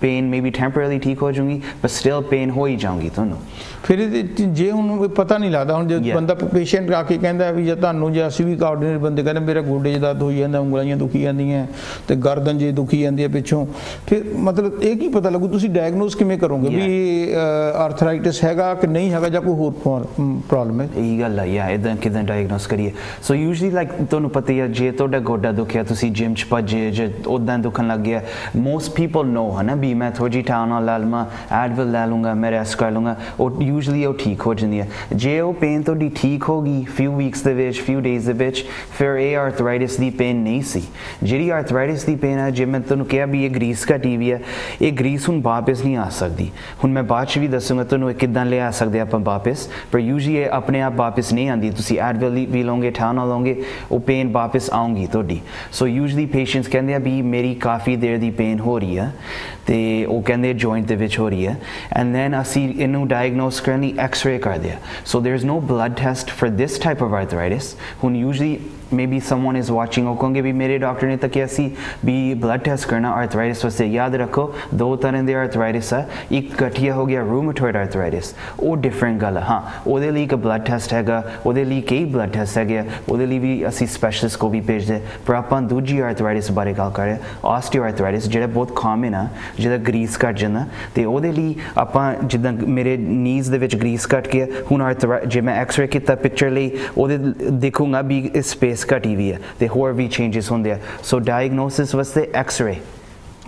ਪੇਨ ਮੇਬੀ ਟੈਂਪਰੇਰੀ ਠੀਕ ਹੋ ਜਾਊਗੀ ਪਰ ਸਟਿਲ ਪੇਨ ਹੋ ਹੀ ਜਾਊਗੀ ਤੁਹਾਨੂੰ ਫਿਰ 'ਚ ਜੇ ਹੁਣ ਕੋਈ ਪਤਾ ਨਹੀਂ ਲੱਗਦਾ ਹੁਣ ਜੇ. ਬੰਦਾ ਪੇਸ਼ੈਂਟ ਆ ਕੇ ਕਹਿੰਦਾ ਵੀ ਜੇ ਤੁਹਾਨੂੰ ਜੇ ਅਸੀਂ ਵੀ ਕੋਆਰਡੀਨੇਟਰ ਬੰਦੇ ਕਹਿੰਦੇ ਮੇਰਾ ਗੋਡੇ 'ਚ ਦਰਦ ਹੋਈ ਜਾਂਦਾ ਉਂਗਲਾਂ ਦੁਖੀ ਜਾਂਦੀਆਂ ਤੇ ਗਰਦਨ ਜੇ ਦੁਖੀ ਜਾਂਦੀ ਹੈ ਪਿੱਛੋਂ ਫਿਰ ਮਤਲਬ ਇਹ ਕੀ ਪਤਾ ਲੱਗੂ ਤੁਸੀਂ ਡਾਇਗਨੋਸ ਕਿਵੇਂ ਕਰੋਗੇ ਵੀ ਆਰਥਰਾਈਟਿਸ ਹੈਗਾ ਕਿ ਨਹੀਂ ਹੈਗਾ ਜਾਂ ਕੋਈ ਹੋਰ ਪ੍ਰੋਬਲਮ ਹੈ ਇਹੀ ਗੱਲ ਆ ਯਾ ਇਦਾਂ ਕਿਦਾਂ ਡਾਇਗਨੋਸ ਕਰੀਏ ਸੋ ਯੂਜੂਲੀ ਲਾਈਕ ਤੁਹਾਨੂੰ ਪਤਾ ਹੀ ਆ ਜੇ ਤੁਹਾਡਾ ਗੋਡਾ ਦੁਖਿਆ ਤੁਸੀਂ ਜਿਮ ਚ ਭੱਜੇ ਜੇ ਉਦਾਂ ਦੁਖਣ ਲੱਗ ਗਿਆ ਮੋਸਟ ਪੀਪਲ ਨੋ ਹਨਾ ਵੀ ਮੈਂ ਥੋੜੀ ਟਾਉਨ ਲੈ ਲਵਾਂ ਐਡਵਿਲ ਲੈ ਲੂੰਗਾ ਮੈਂ ਰੈਸਟ ਕਰ ਲੂੰਗਾ ਉਹ ਯੂਜੂਲੀ ਉਹ ਠੀਕ ਹੋ ਜਾਂਦੀ ਹੈ। ਜੇ ਉਹ ਪੇਨ ਤੁਹਾਡੀ ਠੀਕ ਹੋ ਗਈ ਫਿਊ ਵੀਕਸ ਦੇ ਵਿੱਚ ਫਿਊ ਡੇਜ਼ ਦੇ ਵਿੱਚ, ਫਿਰ ਇਹ ਆਰਥਰਾਈਟਿਸ ਦੀ ਪੇਨ ਨਹੀਂ ਸੀ। ਜਿਹੜੀ ਆਰਥਰਾਈਟਿਸ ਦੀ ਪੇਨ ਹੈ, ਜੇ ਮੈਂ ਤੁਹਾਨੂੰ ਕਿਹਾ ਵੀ ਇਹ ਗਰੀਸ ਘਟੀ ਵੀ ਹੈ, ਇਹ ਗਰੀਸ ਹੁਣ ਵਾਪਸ ਨਹੀਂ ਆ ਸਕਦੀ। ਹੁਣ ਮੈਂ ਬਾਅਦ ਚ ਵੀ ਦੱਸੂਗਾ ਤੁਹਾਨੂੰ ਇਹ ਕਿੱਦਾਂ ਲਿਆ ਸਕਦੇ ਆਪਾਂ ਵਾਪਸ, ਪਰ ਯੂਜੂਲੀ ਇਹ ਆਪਣੇ ਆਪ ਵਾਪਸ ਨਹੀਂ ਆਂਦੀ ਤੁਸੀਂ ਐਡਵਿਲ ਵੀ ਲਓਗੇ ਠਾਣਾ ਲਓਗੇ, ਉਹ ਪੇਨ ਵਾਪਸ ਆਉਂਗੀ ਤੁਹਾਡੀ। ਸੋ ਯੂਜੂਲੀ ਪੇਸ਼ੈਂਟਸ ਕਹਿੰਦੇ ਆ ਵੀ ਮੇਰੀ ਕਾਫੀ ਦੇਰ ਦੀ ਪੇਨ ਹੋ ਰਹੀ ਹੈ। ਤੇ ਉਹ ਕਹਿੰਦੇ ਜੁਆਇੰਟ ਦੇ ਵਿੱਚ ਹੋ ਰਹੀ ਹੈ ਐਂਡ ਦੈਨ ਅਸੀਂ ਇਹਨੂੰ ਡਾਇਗਨੋਸ ਕਰਨ ਲਈ ਐਕਸ-ਰੇ ਕਰਦੇ ਆ so there is no blood test for this type of arthritis ਹੁਣ usually maybe someone is watching. ਉਹ ਕਹੋਗੇ ਵੀ ਮੇਰੇ ਡਾਕਟਰ ਨੇ ਤਾਂ ਕਿਹਾ ਅਸੀਂ ਵੀ ਬਲੱਡ ਟੈਸਟ ਕਰਨਾ ਆਰਥਰਾਈਟਿਸ ਵਾਸਤੇ ਯਾਦ ਰੱਖੋ ਦੋ ਤਰ੍ਹਾਂ ਦੇ ਆਰਥਰਾਈਟਿਸ ਆ ਇੱਕ ਗਠੀਆ ਹੋ ਗਿਆ ਰੂਮੇਟੋਇਡ ਆਰਥਰਾਈਟਿਸ ਉਹ ਡਿਫਰੈਂਟ ਗੱਲ ਆ ਹਾਂ ਉਹਦੇ ਲਈ ਇੱਕ ਬਲੱਡ ਟੈਸਟ ਹੈਗਾ ਉਹਦੇ ਲਈ ਕਈ ਬਲੱਡ ਟੈਸਟ ਹੈਗੇ ਆ, ਉਹਦੇ ਲਈ ਵੀ ਅਸੀਂ ਸਪੈਸ਼ਲਿਸਟ ਕੋ ਵੀ ਭੇਜਦੇ ਪਰ ਆਪਾਂ ਦੂਜੀ ਆਰਥਰਾਈਟਿਸ ਬਾਰੇ ਗੱਲ ਕਰ ਰਹੇ ਆਸਟੀਓਆਰਥਰਾਈਟਿਸ ਜਿਹੜਾ ਬਹੁਤ ਕਾਮਨ ਆ ਜਿਹਦਾ ਗਰੀਸ ਘਟ ਜਾਂਦਾ ਤੇ ਉਹਦੇ ਲਈ ਆਪਾਂ ਜਿੱਦਾਂ ਮੇਰੇ ਨੀਜ਼ ਦੇ ਵਿੱਚ ਗਰੀਸ ਘਟ ਗਿਆ ਹੁਣ ਆਰਥਰਾ ਜੇ ਮੈਂ ਐਕਸ-ਰੇ ਕੀਤਾ ਪਿਕਚਰ ਲਈ ਉਹਦੇ ਦੇਖੂੰਗਾ ਵੀ ਸਪੇਸ ਘਟੀ ਵੀ ਹੈ ਤੇ ਹੋਰ ਵੀ ਚੇਂजेस ਹੁੰਦੇ ਆ। ਸੋ ਡਾਇਗਨੋਸਿਸ ਵਾਸਤੇ ਐਕਸ-ਰੇ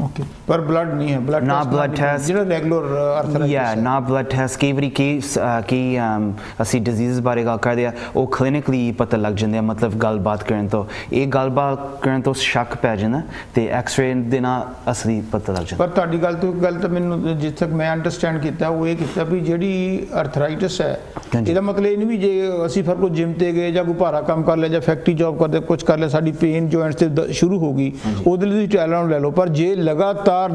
ਓਕੇ ਪਰ ਬਲੱਡ ਨਹੀਂ ਹੈ ਬਲੱਡ ਨਾ blood test. ਜਿਹੜਾ ਰੈਗੂਲਰ ਆਰਥਰਾਈਟਿਸ ਯਾ ਨਾ ਬਲੱਡ ਟੈਸਟ ਕਈ ਵਾਰੀ ਕਈ ਸ- ਅਹ ਕਈ ਅਮ, ਅਸੀਂ ਡਿਜ਼ੀਜ਼ ਬਾਰੇ ਗੱਲ ਕਰਦੇ ਆ ਉਹ ਕਲੀਨਿਕਲੀ ਪਤਾ ਲੱਗ ਜਾਂਦੇ ਆ ਮਤਲਬ ਗੱਲਬਾਤ ਕਰਨ ਤੋਂ। ਇਹ ਗੱਲਬਾਤ ਕਰਨ ਤੋਂ ਸ਼ੱਕ ਪੈ ਜਾਂਦਾ ਤੇ ਐਕਸ-ਰੇ ਦੇ ਨਾਲ ਅਸਲੀ ਪਤਾ ਲੱਗ ਜਾਂਦਾ। ਪਰ ਤੁਹਾਡੀ ਗੱਲ ਤੋਂ ਗੱਲ ਤਾਂ ਮੈਨੂੰ ਜਿਸ ਤੱਕ ਮੈਂ ਅੰਡਰਸਟੈਂਡ ਕੀਤਾ ਉਹ ਇਹ ਕੀਤਾ ਵੀ ਜਿਹੜੀ ਆਰਥਰਾਈਟਿਸ ਹੈ। ਇਹਦਾ ਮਤਲਬ ਇਹ ਨਹੀਂ ਵੀ ਜੇ ਅਸੀਂ ਫਿਰ ਕੋਈ ਜਿਮ ਤੇ ਗਏ ਜਾਂ ਕੋਈ ਭਾਰਾ ਕੰਮ ਕਰ ਲਿਆ ਜਾਂ ਫੈਕਟਰੀ ਜੌਬ ਕਰਦੇ ਕੁਝ ਕਰ ਲਿਆ ਸਾਡੀ ਪੇਨ ਜੁਆਇੰਟਸ ਤੇ ਸ਼ੁਰੂ ਹੋ ਗਈ ਉਹਦੇ ਲਈ ਤੁਸੀਂ ਟੈਲੈਂਟ ਲੈ ਲਓ। ਪਰ ਜੇ ਲਗਾਤਾਰ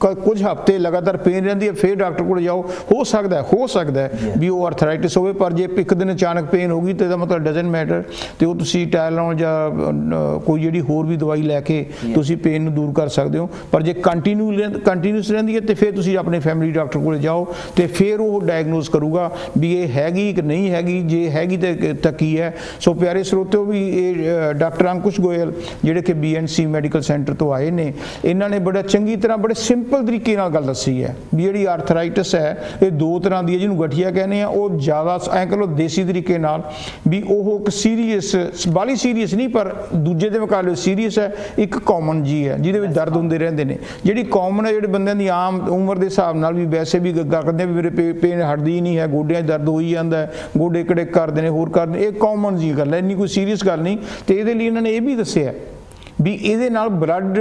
ਕੁਝ ਹਫ਼ਤੇ ਲਗਾਤਾਰ ਪੇਨ ਰਹਿੰਦੀ ਹੈ ਫਿਰ ਡਾਕਟਰ ਕੋਲ ਜਾਓ। ਹੋ ਸਕਦਾ ਹੈ ਹੋ ਸਕਦਾ. ਵੀ ਉਹ ਆਰਥਰਾਈਟਿਸ ਹੋਵੇ ਪਰ ਜੇ ਇੱਕ ਦਿਨ ਅਚਾਨਕ ਪੇਨ ਹੋ ਗਈ ਤੇ ਇਹਦਾ ਮਤਲਬ ਡਸਨਟ ਮੈਟਰ ਤੇ ਉਹ ਤੁਸੀਂ ਟਾਇਲੌਨ ਜਾਂ ਕੋਈ ਜਿਹੜੀ ਹੋਰ ਵੀ ਦਵਾਈ ਲੈ ਕੇ ਤੁਸੀਂ ਪੇਨ ਨੂੰ ਦੂਰ ਕਰ ਸਕਦੇ ਹੋ। ਪਰ ਜੇ ਕੰਟੀਨਿਊ ਕੰਟੀਨਿਊਸ ਰਹਿੰਦੀ ਹੈ ਤੇ ਫਿਰ ਤੁਸੀਂ ਆਪਣੇ ਫੈਮਿਲੀ ਡਾਕਟਰ ਕੋਲ ਜਾਓ ਤੇ ਫਿਰ ਉਹ ਡਾਇਗਨੋਸ ਕਰੂਗਾ ਵੀ ਇਹ ਹੈਗੀ ਕਿ ਨਹੀਂ ਹੈਗੀ। ਜੇ ਹੈਗੀ ਤੇ ਕਿ- ਤਾਂ ਕੀ ਹੈ? ਸੋ ਪਿਆਰੇ ਸਰੋਤਿਓ ਵੀ ਇਹ ਡਾਕਟਰ ਅੰਕੁਸ਼ ਗੋਇਲ ਜਿਹੜੇ ਕਿ ਬੀਐਨਸੀ ਮੈਡੀਕਲ ਸੈਂਟਰ ਤੋਂ ਆਏ ਨੇ ਇਹਨਾਂ ਨੇ ਬੜਾ ਚੰਗੀ ਤਰ੍ਹਾਂ ਬੜੇ ਸਿੰਪਲ ਤਰੀਕੇ ਨਾਲ ਗੱਲ ਦੱਸੀ ਹੈ ਵੀ ਜਿਹੜੀ ਆਰਥਰਾਈਟਿਸ ਹੈ, ਇਹ ਦੋ ਤਰ੍ਹਾਂ ਦੀ ਹੈ, ਜਿਹਨੂੰ ਗਠੀਆ ਕਹਿੰਦੇ ਆ, ਉਹ ਜ਼ਿਆਦਾ ਐਂ ਕਹ ਲਓ ਦੇਸੀ ਤਰੀਕੇ ਨਾਲ ਵੀ ਉਹ ਇੱਕ ਸੀਰੀਅਸ ਬਾਲੀ ਸੀਰੀਅਸ ਨਹੀਂ, ਪਰ ਦੂਜੇ ਦੇ ਮੁਕਾਬਲੇ ਸੀਰੀਅਸ ਹੈ, ਇੱਕ ਕਾਮਨ ਜੀ ਹੈ, ਜਿਹਦੇ ਵਿੱਚ ਦਰਦ ਹੁੰਦੇ ਰਹਿੰਦੇ ਨੇ। ਜਿਹੜੀ ਕਾਮਨ ਹੈ, ਜਿਹੜੇ ਬੰਦਿਆਂ ਦੀ ਆਮ ਉਮਰ ਦੇ ਹਿਸਾਬ ਨਾਲ ਵੀ ਵੈਸੇ ਵੀ ਗੱਗਾ ਕਰਦੇ ਆ ਵੀ ਮੇਰੇ ਪੇ- ਪੇਨ ਹਟਦੀ ਹੀ ਨਹੀਂ ਹੈ, ਗੋਡਿਆਂ 'ਚ ਦਰਦ ਹੋਈ ਜਾਂਦਾ ਹੈ, ਗੋਡੇ ਕੜੇ ਕਰਦੇ ਨੇ, ਹੋਰ ਕਰਦੇ ਨੇ, ਇਹ ਕਾਮਨ ਜੀ ਗੱਲ ਹੈ, ਇੰਨੀ ਕੋਈ ਸੀਰੀਅਸ ਗੱਲ ਨਹੀਂ। ਤੇ ਇਹਦੇ ਲਈ ਇਹਨਾਂ ਨੇ ਇਹ ਵੀ ਦੱਸਿਆ ਵੀ ਇਹਦੇ ਨਾਲ ਬਲੱਡ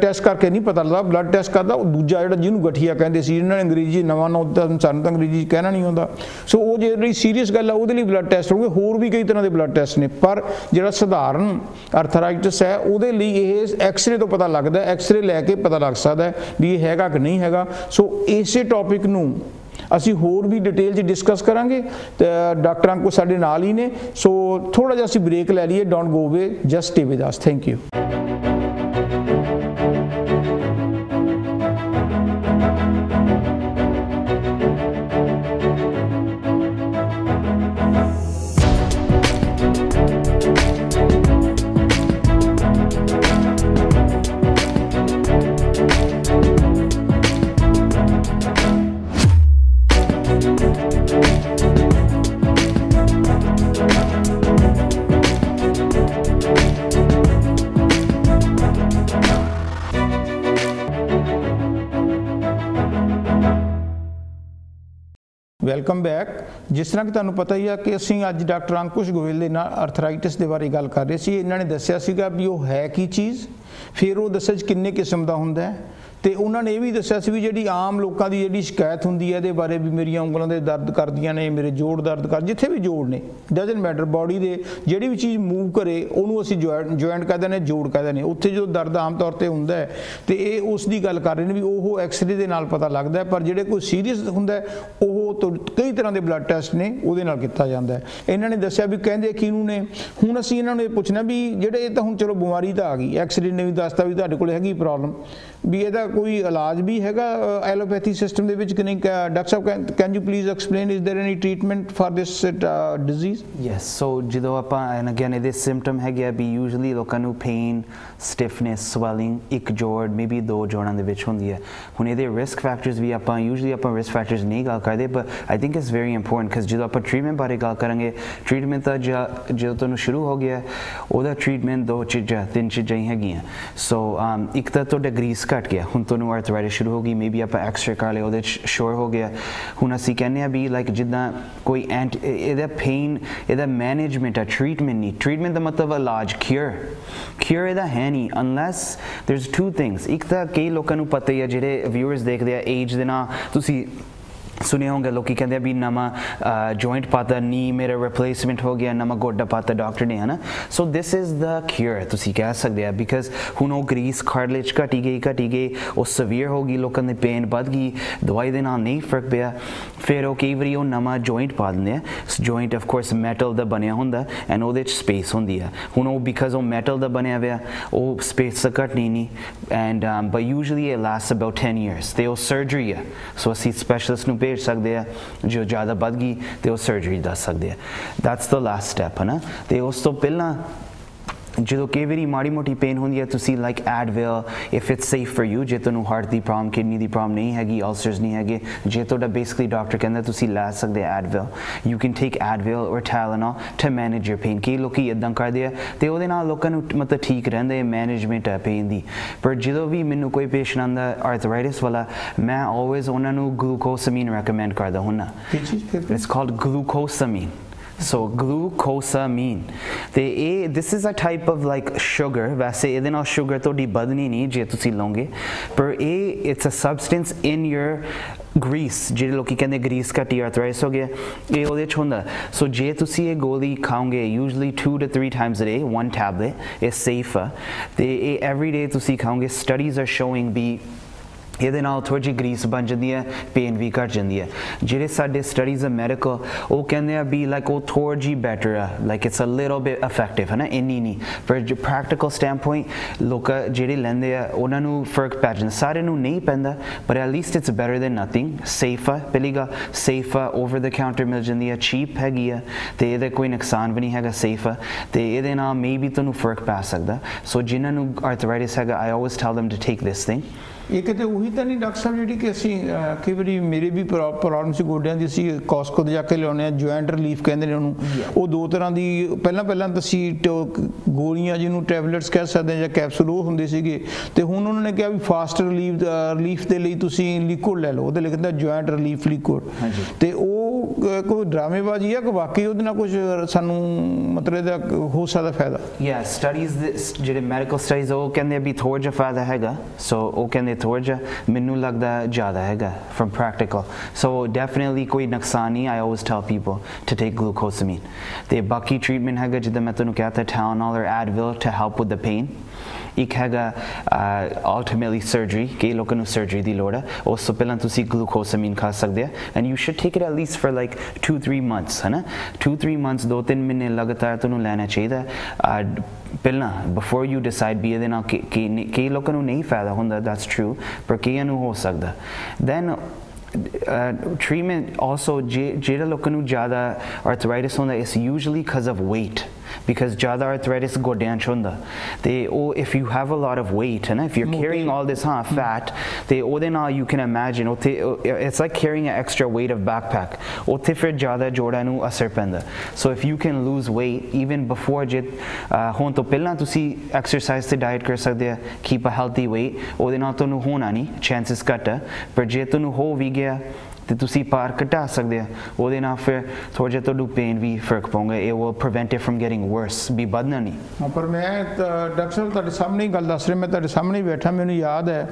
ਟੈਸਟ ਕਰਕੇ ਨਹੀਂ ਪਤਾ ਲੱਗਦਾ। ਬਲੱਡ ਟੈਸਟ ਕਰਦਾ, ਉਹ ਦੂਜਾ ਜਿਹੜਾ ਜਿਹਨੂੰ ਗਠੀਆ ਕਹਿੰਦੇ ਸੀ ਇਹਨਾਂ ਨੇ ਅੰਗਰੇਜ਼ੀ ਨਵਾਂ ਨੌ ਤਾਂ ਸਾਨੂੰ ਤਾਂ ਅੰਗਰੇਜ਼ੀ 'ਚ ਕਹਿਣਾ ਨਹੀਂ ਆਉਂਦਾ। ਸੋ ਉਹ ਜਿਹੜੀ ਸੀਰੀਅਸ ਗੱਲ ਆ, ਉਹਦੇ ਲਈ ਬਲੱਡ ਟੈਸਟ ਹੋਣਗੇ ਹੋਰ ਵੀ ਕਈ ਤਰ੍ਹਾਂ ਦੇ ਬਲੱਡ ਟੈਸਟ ਨੇ, ਪਰ ਜਿਹੜਾ ਸਧਾਰਨ ਆਰਥਰਾਈਟਿਸ ਹੈ, ਉਹਦੇ ਲਈ ਇਹ ਐਕਸ-ਰੇ ਤੋਂ ਪਤਾ ਲੱਗਦਾ ਐਕਸ-ਰੇ ਲੈ ਕੇ ਪਤਾ ਲੱਗ ਸਕਦਾ ਵੀ ਇਹ ਹੈਗਾ ਕਿ ਨਹੀਂ ਹੈਗਾ। ਸੋ ਇਸੇ ਟੌਪਿਕ ਨੂੰ ਅਸੀਂ ਹੋਰ ਵੀ ਡਿਟੇਲ 'ਚ ਡਿਸਕਸ ਕਰਾਂਗੇ, ਤੇ ਡਾਕਟਰ ਅੰਕੋ ਸਾਡੇ ਨਾਲ ਹੀ ਨੇ, ਸੋ ਥੋੜਾ ਜਿਹਾ ਅਸੀਂ ਬ੍ਰੇਕ ਲੈ ਲਈਏ don't go away just stay with us thank you welcome back ਜਿਸ ਤਰ੍ਹਾਂ ਕਿ ਤੁਹਾਨੂੰ ਪਤਾ ਹੀ ਆ ਕਿ ਅਸੀਂ ਅੱਜ ਡਾਕਟਰ ਅੰਕੁਸ਼ ਗੋਇਲ ਦੇ ਨਾਲ ਆਰਥਰਾਈਟਿਸ ਦੇ ਬਾਰੇ ਗੱਲ ਕਰ ਰਹੇ ਸੀ। ਇਹਨਾਂ ਨੇ ਦੱਸਿਆ ਸੀਗਾ ਵੀ ਉਹ ਹੈ ਕੀ ਚੀਜ਼। ਫਿਰ ਉਹ ਦੱਸਿਆ ਜੀ ਕਿੰਨੇ ਕਿਸਮ ਦਾ ਹੁੰਦਾ ਹੈ। ਤੇ ਉਹਨਾਂ ਨੇ ਇਹ ਵੀ ਦੱਸਿਆ ਸੀ ਵੀ ਜਿਹੜੀ ਆਮ ਲੋਕਾਂ ਦੀ ਜਿਹੜੀ ਸ਼ਿਕਾਇਤ ਹੁੰਦੀ ਹੈ, ਇਹਦੇ ਬਾਰੇ ਵੀ ਮੇਰੀਆਂ ਉਂਗਲਾਂ ਦੇ ਦਰਦ ਕਰਦੀਆਂ ਨੇ, ਮੇਰੇ ਜੋੜ ਦਰਦ ਕਰ, ਜਿੱਥੇ ਵੀ ਜੋੜ ਨੇ ਡਸਨਟ ਮੈਟਰ ਬਾਡੀ ਦੇ ਜਿਹੜੀ ਵੀ ਚੀਜ਼ ਮੂਵ ਕਰੇ, ਉਹਨੂੰ ਅਸੀਂ ਜੁਆਇੰਟ ਕਹਿੰਦੇ ਨੇ ਜੋੜ ਕਹਿੰਦੇ ਨੇ ਉੱਥੇ ਜੋ ਦਰਦ ਆਮ ਤੌਰ ਤੇ ਹੁੰਦਾ ਹੈ, ਤੇ ਇਹ ਉਸ ਦੀ ਗੱਲ ਕਰ ਰਹੇ ਨੇ ਵੀ ਉਹ ਐਕਸ-ਰੇ ਦੇ ਨਾਲ ਪਤਾ ਲੱਗਦਾ ਪਰ ਜਿਹੜੇ ਕੋਈ ਸੀਰੀਅਸ ਹੁੰਦਾ ਉਹ ਕਈ ਤਰ੍ਹਾਂ ਦੇ ਬਲੱਡ ਟੈਸਟ ਨੇ, ਉਹਦੇ ਨਾਲ ਕੀਤਾ ਜਾਂਦਾ ਇਹਨਾਂ ਨੇ ਦੱਸਿਆ ਵੀ ਕਹਿੰਦੇ ਕਿਹਨੂੰ ਨੇ, ਹੁਣ ਅਸੀਂ ਇਹਨਾਂ ਨੂੰ ਇਹ ਪੁੱਛਣਾ ਵੀ ਜਿਹੜੇ ਇਹ ਤਾਂ ਹੁਣ ਚਲੋ ਬਿਮਾਰੀ ਤਾਂ ਆ ਗਈ ਐਕਸ-ਰੇ ਨੇ ਵੀ ਦੱਸਤਾ ਵੀ ਤੁਹਾਡੇ ਕੋਲ ਹੈਗੀ ਪ੍ਰੋਬਲਮ ਵੀ ਇਹਦਾ ਕੋਈ ਇਲਾਜ ਵੀ ਹੈਗਾ ਐਲੋਪੈਥੀ ਸਿਸਟਮ ਦੇ ਵਿੱਚ ਕਿ ਨਹੀਂ? Doctor Sahib can can you please explain is there any treatment for this disease yes so ਜਦੋਂ ਆਪਾਂ ਐਂਡ ਅਗੇਨ ਇਹਦੇ ਸਿੰਪਟਮ ਹੈਗੇ ਆ, ਵੀ ਯੂਜੂਲੀ ਲੋਕਾਂ ਨੂੰ ਪੇਨ ਸਟਿਫਨੈਸ ਸਵੈਲਿੰਗ ਇੱਕ ਜੋੜ ਮੇਬੀ ਦੋ ਜੋੜਾਂ ਦੇ ਵਿੱਚ ਹੁੰਦੀ ਹੈ। ਹੁਣ ਇਹਦੇ ਰਿਸਕ ਫੈਕਟਰਸ ਵੀ ਆਪਾਂ ਯੂਜੂਲੀ ਆਪਾਂ ਰਿਸਕ ਫੈਕਟਰਸ ਨਹੀਂ ਗੱਲ ਕਰਦੇ but I think it's very important ਕਿਉਂਕਿ ਜਦੋਂ ਆਪਾਂ ਟ੍ਰੀਟਮੈਂਟ ਬਾਰੇ ਗੱਲ ਕਰਾਂਗੇ ਟ੍ਰੀਟਮੈਂਟ ਤਾਂ ਜਦੋਂ ਤੁਹਾਨੂੰ ਸ਼ੁਰੂ ਹੋ ਗਿਆ, ਉਹਦਾ ਟ੍ਰੀਟਮੈਂਟ ਦੋ ਚੀਜ਼ਾਂ, ਤਿੰਨ ਚੀਜ਼ਾਂ ਹੀ ਹੈਗੀਆਂ। ਸੋ um, ਇੱਕ ਤਾਂ ਤੁਹਾਡਾ ਗਰੀਸ ਘਟ ਗਿਆ, ਹੁਣ ਤੁਹਾਨੂੰ ਆਰਥਰਾਈਟਿਸ ਸ਼ੁਰੂ ਹੋ ਗਈ ਮੇਬੀ ਆਪਾਂ ਐਕਸਰੇ ਕਰ ਲਿਆ ਉਹਦੇ ਚ ਸ਼ੋਰ ਹੋ ਗਿਆ। ਹੁਣ ਅਸੀਂ ਕਹਿੰਦੇ ਆ ਵੀ ਲਾਈਕ ਜਿੱਦਾਂ ਕੋਈ ਐਂਟ ਇਹਦਾ ਪੇਨ ਇਹਦਾ ਮੈਨੇਜਮੈਂਟ ਆ ਟ੍ਰੀਟਮੈਂਟ ਨਹੀਂ। ਟ੍ਰੀਟਮੈਂਟ ਦਾ ਮਤਲਬ ਇਲਾਜ ਕਿਉਰ ਕਿਉਰ ਇਹਦਾ ਹੈ ਨਹੀਂ ਅਨਲੈਸ ਦੇਰਸ ਟੂ ਥਿੰਗਸ ਇੱਕ ਤਾਂ ਕਈ ਲੋਕਾਂ ਨੂੰ ਪਤਾ ਹੀ ਆ ਜਿਹੜੇ ਵਿਊਅਰਸ ਦੇਖਦੇ ਆ ਏਜ ਦੇ ਨਾਲ ਤੁਸੀਂ ਸੁਣਿਆ ਹੋਗਾ ਲੋਕੀ ਕਹਿੰਦੇ ਆ ਵੀ ਨਵਾਂ ਜੁਆਇੰਟ ਪਾਤਾ ਨੀ ਮੇਰਾ ਰਿਪਲੇਸਮੈਂਟ ਹੋ ਗਿਆ, ਨਵਾਂ ਗੋਡਾ ਪਾਤਾ ਡਾਕਟਰ ਨੇ, ਹਨਾ? ਸੋ ਦਿਸ ਇਜ਼ ਦਾ ਕਿਉਰ ਤੁਸੀਂ ਕਹਿ ਸਕਦੇ ਆ ਬਿਕਾਜ਼ ਹੁਣ ਉਹ ਗਰੀਸ ਕਾਰਟਲੇਜ ਘਟੀ ਗਈ ਘਟੀ ਗਈ, ਉਹ ਸਵੀਅਰ ਹੋ ਗਈ, ਲੋਕਾਂ ਦੇ ਪੇਨ ਵੱਧ ਗਈ, ਦਵਾਈ ਦੇ ਨਾਲ ਨਹੀਂ ਫ਼ਰਕ ਪਿਆ। ਫਿਰ ਉਹ ਕਈ ਵਾਰੀ ਉਹ ਨਵਾਂ ਜੁਆਇੰਟ ਪਾ ਦਿੰਦੇ ਆ। ਜੁਆਇੰਟ ਆਫ ਕੋਰਸ ਮੈਟਲ ਦਾ ਬਣਿਆ ਹੁੰਦਾ ਐਂਡ ਉਹਦੇ ਚ ਸਪੇਸ ਹੁੰਦੀ ਆ। ਹੁਣ ਉਹ ਬਿਕਾਜ਼ ਉਹ ਮੈਟਲ ਦਾ ਬਣਿਆ ਹੋਇਆ, ਉਹ ਸਪੇਸ ਤਾਂ ਘਟਣੀ ਨਹੀਂ and but usually it last about 10 years ਤੇ ਉਹ ਸਰਜਰੀ ਆ। ਸੋ ਅਸੀਂ ਸਪੈਸ਼ਲਿਸਟ ਨੂੰ ਭੇਜ ਸਕਦੇ ਆ, ਜੋ ਜ਼ਿਆਦਾ ਵੱਧ ਗਈ ਤੇ ਉਹ ਸਰਜਰੀ ਦੱਸ ਸਕਦੇ ਆ। ਦੈਟਸ ਦ ਲਾਸਟ ਸਟੈਪ ਹੈ ਨਾ? ਤੇ ਉਸ ਤੋਂ ਪਹਿਲਾਂ ਜਦੋਂ ਕਈ ਵਾਰੀ ਮਾੜੀ ਮੋਟੀ ਪੇਨ ਹੁੰਦੀ ਹੈ ਤੁਸੀਂ like Advil if it's safe for you ਜੇ ਤੁਹਾਨੂੰ ਹਾਰਟ ਦੀ ਪ੍ਰੋਬਲਮ ਕਿਡਨੀ ਦੀ ਪ੍ਰੋਬਲਮ ਨਹੀਂ ਹੈਗੀ ਆਲਸਰਸ ਨਹੀਂ ਹੈਗੇ ਜੇ ਤੁਹਾਡਾ ਬੇਸਿਕਲੀ ਡਾਕਟਰ ਕਹਿੰਦਾ ਤੁਸੀਂ ਲੈ ਸਕਦੇ Advil you can take Advil or Tylenol to manage your pain ਕੀ ਲੋਕੀ ਇਦਾਂ ਕਰਦੇ ਆ ਤੇ ਉਹਦੇ ਨਾਲ ਲੋਕਾਂ ਨੂੰ ਮਤਲਬ ਠੀਕ ਰਹਿੰਦੇ ਮੈਨੇਜਮੈਂਟ ਹੈ ਪੇਨ ਦੀ। ਪਰ ਜਦੋਂ ਵੀ ਮੈਨੂੰ ਕੋਈ ਪੇਸ਼ੈਂਟ ਆਂਦਾ ਆਰਥਰਾਈਟਿਸ ਵਾਲਾ ਮੈਂ ਆਲਵੇਜ਼ ਉਹਨਾਂ ਨੂੰ ਗਲੂਕੋਸਾਮੀਨ ਰეკਮੈਂਡ ਕਰਦਾ ਹੁੰਨਾ। It's called glucosamine so glucosamine ਤੇ ਇਹ this is a type of like sugar ਵੈਸੇ ਇਹਦੇ ਨਾਲ sugar ਤੁਹਾਡੀ ਵਧਣੀ ਨਹੀਂ ਜੇ ਤੁਸੀਂ ਲਓਗੇ ਪਰ ਇਹ it's a substance in your grease ਜਿਹੜੇ ਲੋਕੀ ਕਹਿੰਦੇ ਗਰੀਸ ਘਟੀ ਆਰਥਰਾਈਟਿਸ ਹੋ ਗਿਆ ਇਹ ਉਹਦੇ ਚ ਹੁੰਦਾ ਸੋ ਜੇ ਤੁਸੀਂ ਇਹ ਗੋਲੀ ਖਾਓਗੇ usually 2 to 3 times a day one tablet is safer ਤੇ ਇਹ every day ਤੁਸੀਂ ਖਾਓਗੇ studies are showing be ਇਹਦੇ ਨਾਲ ਥੋੜੀ ਜਿਹੀ ਗਰੀਸ ਬਣ ਜਾਂਦੀ ਹੈ ਪੇਨ ਵੀ ਘਟ ਜਾਂਦੀ ਹੈ। ਜਿਹੜੇ ਸਾਡੇ ਸਟੱਡੀਜ਼ ਆ ਉਹ ਕਹਿੰਦੇ ਆ ਵੀ ਲਾਈਕ ਉਹ ਥੋੜੀ ਜਿਹੀ ਬੈਟਰ ਆ like it's a little bit effective ਹੈ ਨਾ ਇੰਨੀ ਨਹੀਂ। ਪਰ ਜੋ ਪ੍ਰੈਕਟੀਕਲ ਸਟੈਂਡਪੁਆਇੰਟ ਲੋਕ ਜਿਹੜੇ ਲੈਂਦੇ ਆ, ਉਹਨਾਂ ਨੂੰ ਫ਼ਰਕ ਪੈ ਜਾਂਦਾ। ਸਾਰੇ ਨੂੰ ਨਹੀਂ ਪੈਂਦਾ, ਪਰ at least it's better than nothing safe ਆ ਪਹਿਲੀਗਾ ਸੇਫ ਆ ਓਵਰ ਦ ਕਾਊਂਟਰ ਮਿਲ ਜਾਂਦੀ ਆ ਚੀਪ ਹੈਗੀ ਆ, ਤੇ ਇਹਦਾ ਕੋਈ ਨੁਕਸਾਨ ਵੀ ਨਹੀਂ ਹੈਗਾ ਸੇਫ ਆ। ਤੇ ਇਹਦੇ ਨਾਲ ਮੇਬੀ ਤੁਹਾਨੂੰ ਫ਼ਰਕ ਪੈ ਸਕਦਾ। ਸੋ ਜਿਨ੍ਹਾਂ ਨੂੰ ਆਰਥਰਾਈਟਿਸ ਹੈਗਾ I always tell them to take this thing ਇਹ ਕਿਤੇ ਉਹੀ ਤਾਂ ਨਹੀਂ ਡਾਕਟਰ ਸਾਹਿਬ ਜਿਹੜੀ ਕਿ ਅਸੀਂ ਕਈ ਵਾਰੀ ਮੇਰੇ ਵੀ ਪ੍ਰੋਬਲਮ ਸੀ ਗੋਡਿਆਂ ਦੀ ਸੀ ਕਾਸਕੋ ਦੇ ਜਾ ਕੇ ਲਿਆਉਣੇ ਆ ਜੁਆਇੰਟ ਰਿਲੀਫ ਕਹਿੰਦੇ ਨੇ ਉਹਨੂੰ। ਉਹ ਦੋ ਤਰ੍ਹਾਂ ਦੀ ਪਹਿਲਾਂ ਪਹਿਲਾਂ ਤਾਂ ਸੀ ਗੋਲੀਆਂ ਜਿਹਨੂੰ ਟੈਬਲੇਟਸ ਕਹਿ ਸਕਦੇ ਆ ਜਾਂ ਕੈਪਸੂਲ ਉਹ ਹੁੰਦੇ ਸੀਗੇ। ਤੇ ਹੁਣ ਉਹਨਾਂ ਨੇ ਕਿਹਾ ਵੀ ਫਾਸਟ ਰਿਲੀਫ ਰਿਲੀਫ ਦੇ ਲਈ ਤੁਸੀਂ ਲਿਕੁਇਡ ਲੈ ਲਓ ਉਹਦੇ ਲਿਖਦਾ ਜੁਆਇੰਟ ਰਿਲੀਫ ਲਿਕੁਇਡ ਤੇ ਉਹ ਕੋਈ ਡਰਾਮੇਬਾਜ਼ੀ ਆ ਕਿ ਵਾਕਈ ਉਹਦੇ ਨਾਲ ਕੁਝ ਸਾਨੂੰ ਮਤਲਬ ਇਹਦਾ ਹੋ ਸਕਦਾ ਫਾਇਦਾ? ਯਾ ਸਟੱਡੀਜ਼ ਜਿਹੜੇ ਮੈਡੀਕਲ ਸਟੱਡੀਜ਼ ਉਹ ਕਹਿੰਦੇ ਵੀ ਥੋੜਾ ਜਿਹਾ ਫਾਇਦਾ ਹੈਗਾ। ਸੋ ਉਹ ਕਹਿੰਦੇ ਥੋੜਾ ਜਿਹਾ ਮੈਨੂੰ ਲੱਗਦਾ ਜ਼ਿਆਦਾ ਹੈਗਾ ਫਰਮ ਪ੍ਰੈਕਟੀਕਲ ਸੋ ਡੈਫੀਨਿਟਲੀ ਕੋਈ ਨੁਕਸਾਨ ਨਹੀਂ I always tell people to take glucosamine ਤੇ ਬਾਕੀ ਟ੍ਰੀਟਮੈਂਟ ਹੈਗਾ, ਜਿੱਦਾਂ ਮੈਂ ਤੁਹਾਨੂੰ ਕਿਹਾ ਤਾਂ Tylenol or Advil to help with the pain ਇੱਕ ਹੈਗਾ ਅਲਟੀਮੇਟਲੀ ਸਰਜਰੀ ਕਿ ਲੋਕਾਂ ਨੂੰ ਸਰਜਰੀ ਦੀ ਲੋੜ ਹੈ ਉਸ ਤੋਂ ਪਹਿਲਾਂ ਤੁਸੀਂ ਗਲੂਕੋਸਾਮੀਨ ਖਾ ਸਕਦੇ ਆ। And you should take it at least for like 2-3 months ਹੈ ਨਾ 2-3 ਮੰਥਸ 2-3 ਮਹੀਨੇ ਲਗਾਤਾਰ ਤੁਹਾਨੂੰ ਲੈਣਾ ਚਾਹੀਦਾ ਪਹਿਲਾਂ ਬਿਫੋਰ ਯੂ ਡਿਸਾਈਡ ਵੀ ਇਹਦੇ ਨਾਲ ਕਈ ਲੋਕਾਂ ਨੂੰ ਨਹੀਂ ਫਾਇਦਾ ਹੁੰਦਾ ਦੈਟਸ ਟਰੂ ਪਰ ਕਈਆਂ ਨੂੰ ਹੋ ਸਕਦਾ। ਦੈਨ treatment also ਜਿਹੜਾ ਲੋਕਾਂ ਨੂੰ ਜ਼ਿਆਦਾ arthritis ਹੁੰਦਾ is usually because of weight. Because ਜ਼ਿਆਦਾ arthritis ਗੋਡਿਆਂ 'ਚ ਹੁੰਦਾ ਤੇ ਉਹ if you have a lot of weight and if you're carrying all this ਹਾਂ fat ਤੇ ਉਹਦੇ ਨਾਲ you can imagine ਉੱਥੇ it's like carrying an extra weight of backpack ਉੱਥੇ ਫਿਰ ਜ਼ਿਆਦਾ ਜੋੜਾਂ ਨੂੰ ਅਸਰ ਪੈਂਦਾ so if you can lose weight even before ਜੇ ਹੋਣ ਤੋਂ ਪਹਿਲਾਂ ਤੁਸੀਂ exercise ਤੇ diet ਕਰ ਸਕਦੇ ਆ keep a healthy weight ਉਹਦੇ ਨਾਲ ਤੁਹਾਨੂੰ ਹੋਣਾ ਨਹੀਂ chances ਘੱਟ ਆ ਪਰ ਜੇ ਤੁਹਾਨੂੰ ਹੋ ਵੀ ਗਿਆ ਤੇ ਤੁਸੀਂ ਪਾਰ ਘਟਾ ਸਕਦੇ ਆ। ਉਹਦੇ ਨਾਲ ਫਿਰ ਥੋੜਾ ਜਿਹਾ ਤੁਹਾਨੂੰ ਪੇਨ ਵੀ ਫ਼ਰਕ ਪਾਉਂਗਾ। ਇਹ will prevent it from getting worse ਵੀ ਵਧਣਾ ਨਹੀਂ। ਪਰ ਮੈਂ ਡਾਕਟਰ ਸਾਹਿਬ ਤੁਹਾਡੇ ਸਾਹਮਣੇ ਗੱਲ ਦੱਸ ਰਿਹਾ। ਮੈਂ ਤੁਹਾਡੇ ਸਾਹਮਣੇ ਬੈਠਾ। ਮੈਨੂੰ ਯਾਦ ਹੈ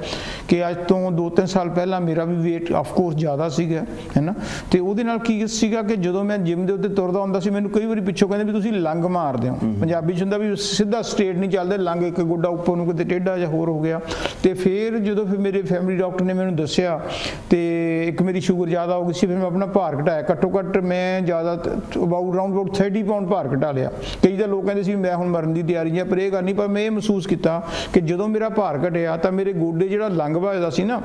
ਕਿ ਅੱਜ ਤੋਂ 2-3 ਸਾਲ ਪਹਿਲਾਂ ਮੇਰਾ ਵੀ weight ਆਫ ਕੋਰਸ ਜ਼ਿਆਦਾ ਸੀਗਾ ਹੈਨਾ ਤੇ ਉਹਦੇ ਨਾਲ ਕੀ ਸੀਗਾ ਕਿ ਜਦੋਂ ਮੈਂ ਜਿਮ ਦੇ ਉੱਤੇ ਤੁਰਦਾ ਹੁੰਦਾ ਸੀ ਮੈਨੂੰ ਕਈ ਵਾਰੀ ਪਿੱਛੋਂ ਕਹਿੰਦੇ ਵੀ ਤੁਸੀਂ ਲੰਗ ਮਾਰਦੇ ਹੋ ਪੰਜਾਬੀ ਚ ਹੁੰਦਾ ਵੀ ਸਿੱਧਾ ਸਟ੍ਰੇਟ ਨਹੀਂ ਚੱਲਦੇ ਲੰਗ ਇੱਕ ਗੋਡਾ ਉੱਪਰ ਨੂੰ ਕਿਤੇ ਟੇਢਾ ਜਾਂ ਹੋਰ ਹੋ ਗਿਆ। ਤੇ ਫਿਰ ਜਦੋਂ ਫਿਰ ਮੇਰੇ ਫੈਮਿਲੀ ਡਾਕਟਰ ਨੇ ਮੈਨੂੰ ਦੱਸਿਆ ਤੇ ਇੱਕ ਮੇਰੀ ਸ਼ੂਗਰ ਹੋ ਗਈ ਸੀ ਫਿਰ ਮੈਂ ਆਪਣਾ ਭਾਰ ਘਟਾਇਆ। ਘੱਟੋ ਘੱਟ ਮੈਂ ਜ਼ਿਆਦਾ ਅਬਾਊਟ ਰਾਉਂਡ ਅਬਾਊਟ 30 ਪਾਉਂਡ ਭਾਰ ਘਟਾ ਲਿਆ। ਕਈ ਤਾਂ ਲੋਕ ਕਹਿੰਦੇ ਸੀ ਮੈਂ ਹੁਣ ਮਰਨ ਦੀ ਤਿਆਰੀ ਹੈ ਪਰ ਇਹ ਨਹੀਂ ਪਰ ਮੈਂ ਇਹ ਮਹਿਸੂਸ ਕੀਤਾ ਕਿ ਜਦੋਂ ਮੇਰਾ ਭਾਰ ਘਟਿਆ ਤਾਂ ਮੇਰੇ ਗੋਡੇ ਜਿਹੜਾ ਲੰਘ ਵਜਦਾ ਸੀ ਨਾ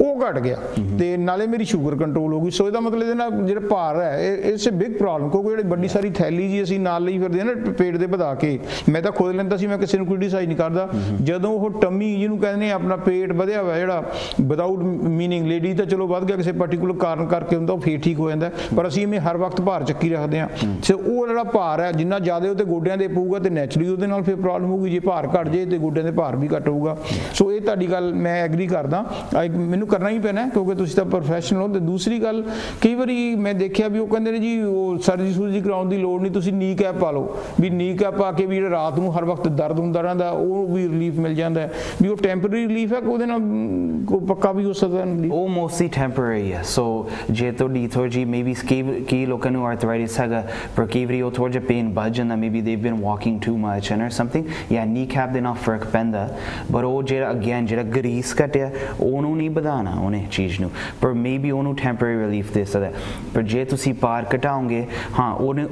ਉਹ ਘਟ ਗਿਆ। ਤੇ ਨਾਲੇ ਮੇਰੀ ਸ਼ੂਗਰ ਕੰਟਰੋਲ ਹੋ ਗਈ। ਸੋ ਇਹਦਾ ਮਤਲਬ ਇਹਦੇ ਨਾਲ ਜਿਹੜਾ ਭਾਰ ਹੈ ਇਹ ਇਟਸ ਅ ਬਿਗ ਪ੍ਰੋਬਲਮ ਕਿਉਂਕਿ ਜਿਹੜੀ ਵੱਡੀ ਸਾਰੀ ਥੈਲੀ ਜੀ ਅਸੀਂ ਨਾਲ ਲਈ ਫਿਰਦੇ ਆ ਨਾ ਪੇਟ ਦੇ ਵਧਾ ਕੇ। ਮੈਂ ਤਾਂ ਖੁਦ ਲੈਂਦਾ ਸੀ ਮੈਂ ਕਿਸੇ ਨੂੰ ਕ੍ਰਿਟਿਸਾਈਜ਼ ਨਹੀਂ ਕਰਦਾ। ਜਦੋਂ ਉਹ ਟਮੀ ਜਿਹਨੂੰ ਕਹਿੰਦੇ ਆਪਣਾ ਪੇਟ ਵਧਿਆ ਹੋਇਆ ਜਿਹੜਾ ਵਿਦਆਊਟ ਮੀਨਿੰਗ ਲੇਡੀ ਤਾਂ ਚਲੋ ਵੱਧ ਗਿਆ ਕਿਸੇ ਪਾਰਟਿਕੂਲਰ ਕਾਰਨ ਕਰਕੇ ਹੁੰਦਾ, ਉਹ ਫੇਰ ਠੀਕ ਹੋ ਜਾਂਦਾ ਪਰ ਅਸੀਂ ਇਵੇਂ ਹਰ ਵਕਤ ਭਾਰ ਚੱਕੀ ਰੱਖਦੇ ਆ ਸੋ ਉਹ ਜਿਹੜਾ ਭਾਰ ਹੈ, ਜਿੰਨਾ ਜ਼ਿਆਦਾ ਉਹ ਤੇ ਗੋਡਿਆਂ ਦੇ ਪਊਗਾ ਤੇ ਨੈਚੁਰਲੀ ਉਹਦੇ ਨਾਲ ਫਿਰ ਪ੍ਰੋਬਲਮ ਹੋਊਗੀ। ਜੇ ਭਾਰ ਘਟ ਜੇ ਤੇ ਗੋਡਿਆਂ ਦੇ ਭਾਰ ਵੀ ਘਟ ਹੋਊਗਾ। ਸੋ ਇਹ ਤੁਹਾਡੀ ਗੱਲ ਮੈਂ ਐਗਰੀ ਕਰਦਾ। ਮੈਨੂੰ ਕਰਨਾ ਹੀ ਪੈਣਾ ਕਿਉਂਕਿ ਤੁਸੀਂ ਤਾਂ ਪ੍ਰੋਫੈਸ਼ਨਲ ਹੋ। ਤੇ ਦੂਸਰੀ ਗੱਲ, ਕਈ ਵਾਰੀ ਮੈਂ ਦੇਖਿਆ ਵੀ ਉਹ ਕਹਿੰਦੇ ਨੇ ਜੀ, ਉਹ ਸਰਜੀ ਸੂਰਜੀ ਕਰਾਉਣ ਦੀ ਲੋੜ ਨਹੀਂ, ਤੁਸੀਂ ਨੀ ਕੈਪ ਪਾ ਲਓ। ਵੀ ਨੀ ਕੈਪ ਪਾ ਕੇ ਵੀ ਜਿਹੜਾ ਰਾਤ ਨੂੰ ਹਰ ਵਕਤ ਦਰਦ ਹੁੰਦਾ ਰਹਿੰਦਾ, ਉਹ ਵੀ ਰਿਲੀਫ ਮਿਲ ਜਾਂਦਾ ਵੀ ਉਹ ਟੈਂਪਰੇਰੀ ਰਿਲੀਫ ਹੈ ਕਿ ਉਹਦੇ ਨਾਲ ਪੱਕਾ ਵੀ ਹੋ ਸਕਦਾ ਉਹ ਮੋਸਟਲੀ ਟੈਂਪਰੇਰੀ ਹੈ। ਸੋ ਜੇ ਤੁਹਾਡੀ ਥੋੜੀ ਜੀ ਮੇਬੀ ਕੀ ਲੋਕਾਂ ਨੂੰ ਆਰਥਰਾਈਟਿਸ ਹੈਗਾ ਪਰ ਕਈ ਵਾਰੀ ਉਹ ਥੋੜਾ ਜਿਹਾ ਪੇਨ or something? ਜਾਂ ਨੀ ਕੈਪ ਦੇ ਨਾਲ ਫ਼ਰਕ ਪੈਂਦਾ ਪਰ ਉਹ ਜਿਹੜਾ ਅਗੇਨ ਜਿਹੜਾ ਗਰੀਸ ਘਟਿਆ ਉਹਨੂੰ ਨਹੀਂ ਉਹਨੇ ਚੀਜ਼ ਨੂੰ ਪਰ ਮੇਬੀ ਉਹਨੂੰ ਟੈਂਪਰੇਰੀ ਰਿਲੀਫ ਦੇ ਸਕਦਾ ਪਰ ਜੇ ਤੁਸੀਂ ਪਾਰ ਘਟਾਓਗੇ ਹਾਂ ਉਹਨੇ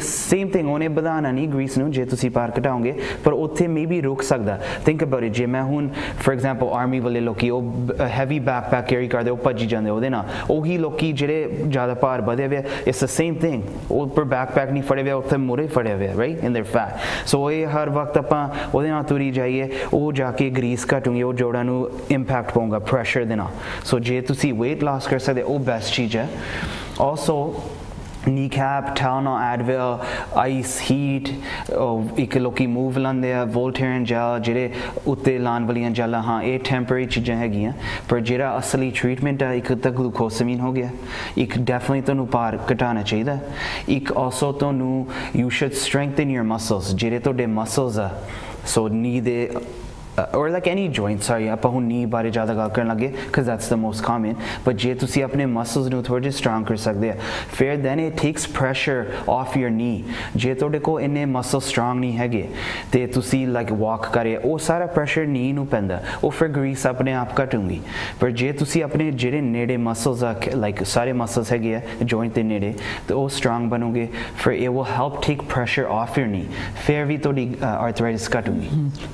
ਸੇਮ ਥਿੰਗ ਉਹਨੇ ਵਧਾਣਾ ਨਹੀਂ ਗਰੀਸ ਨੂੰ ਜੇ ਤੁਸੀਂ ਪਾਰ ਘਟਾਓਗੇ ਪਰ ਉੱਥੇ ਮੇਬੀ ਰੁਕ ਸਕਦਾ ਥਿੰਕ ਅਬਾਊਟ ਇਟ ਜੇ ਮੈਂ ਹੁਣ ਫੋਰ ਐਗਜ਼ਾਮਪਲ ਆਰਮੀ ਵਾਲੇ ਲੋਕੀ ਉਹ ਹੈਵੀ ਬੈਕਪੈਕ ਕੈਰੀ ਕਰਦੇ ਉਹ ਭੱਜੀ ਜਾਂਦੇ ਉਹਦੇ ਨਾਲ ਉਹੀ ਲੋਕੀ ਜਿਹੜੇ ਜ਼ਿਆਦਾ ਭਾਰ ਵਧੇ ਹੋਏ ਇਟਸ ਦ ਸੇਮ ਥਿੰਗ ਉਹ ਪਰ ਬੈਕਪੈਕ ਨਹੀਂ ਫੜੇ ਹੋਏ ਉੱਥੇ ਮੂਰੇ ਫੜੇ ਹੋਏ right in there fat so ਇਹ ਹਰ ਵਕਤ ਆਪਾਂ ਉਹਦੇ ਨਾਲ ਤੁਰੀ ਜਾਈਏ ਉਹ ਜਾ ਕੇ ਗਰੀਸ ਘਟੂਗੀ ਉਹ ਜੋੜਾਂ ਨੂੰ ਇੰਪੈਕਟ ਪਾਉਂਗਾ ਪ੍ਰੈਸ਼ਰ ਦੇ ਨਾਲ ਸੋ ਜੇ ਤੁਸੀਂ weight loss ਕਰ ਸਕਦੇ ਉਹ ਬੈਸਟ ਚੀਜ਼ ਹੈ also kneecap, Tylenol, Advil, ice, heat, ਉਹ ਇੱਕ ਲੋਕੀ ਮੂਵ ਲਾਉਂਦੇ ਆ ਵੋਲਟੇਰਨ ਜੈਲ ਜਿਹੜੇ ਉੱਤੇ ਲਾਉਣ ਵਾਲੀਆਂ ਜੈਲਾਂ ਹਾਂ ਇਹ ਟੈਂਪਰੇਰੀ ਚੀਜ਼ਾਂ ਹੈਗੀਆਂ ਪਰ ਜਿਹੜਾ ਅਸਲੀ ਟ੍ਰੀਟਮੈਂਟ ਆ ਇੱਕ ਤਾਂ ਗਲੂਕੋਸਮੀਨ ਹੋ ਗਿਆ ਇੱਕ ਡੈਫੀਨਿਟਲੀ ਤੁਹਾਨੂੰ ਭਾਰ ਘਟਾਉਣਾ ਚਾਹੀਦਾ ਇੱਕ ਆਲਸੋ ਤੁਹਾਨੂੰ you should strengthen your muscles ਜਿਹੜੇ ਤੁਹਾਡੇ ਮਸਲਸ ਆ ਸੋ ਨੀ ਦੇ or like any joint sorry ਆਪਾਂ ਹੁਣ ਨੀ ਬਾਰੇ ਜ਼ਿਆਦਾ ਗੱਲ ਕਰਨ ਲੱਗੇ because that's the most common but ਜੇ ਤੁਸੀਂ ਆਪਣੇ muscles ਨੂੰ ਥੋੜੇ ਜਿਹਾ strong ਕਰ ਸਕਦੇ ਆ ਫਿਰ then it takes pressure off your knee ਜੇ ਤੁਹਾਡੇ ਕੋਲ ਇੰਨੇ muscles strong ਨਹੀਂ ਹੈਗੇ ਤੇ ਤੁਸੀਂ like walk ਕਰੇ ਉਹ ਸਾਰਾ pressure knee ਨੂੰ ਪੈਂਦਾ ਉਹ ਫਿਰ grease ਆਪਣੇ ਆਪ ਘਟੂਗੀ ਪਰ ਜੇ ਤੁਸੀਂ ਆਪਣੇ ਜਿਹੜੇ ਨੇੜੇ muscles ਆ like ਸਾਰੇ muscles ਹੈਗੇ ਆ joint ਦੇ ਨੇੜੇ ਤੇ ਉਹ strong ਬਣੋਗੇ ਫਿਰ it will help take pressure off your knee ਫਿਰ ਵੀ ਤੁਹਾਡੀ uh, arthritis ਘਟੂਗੀ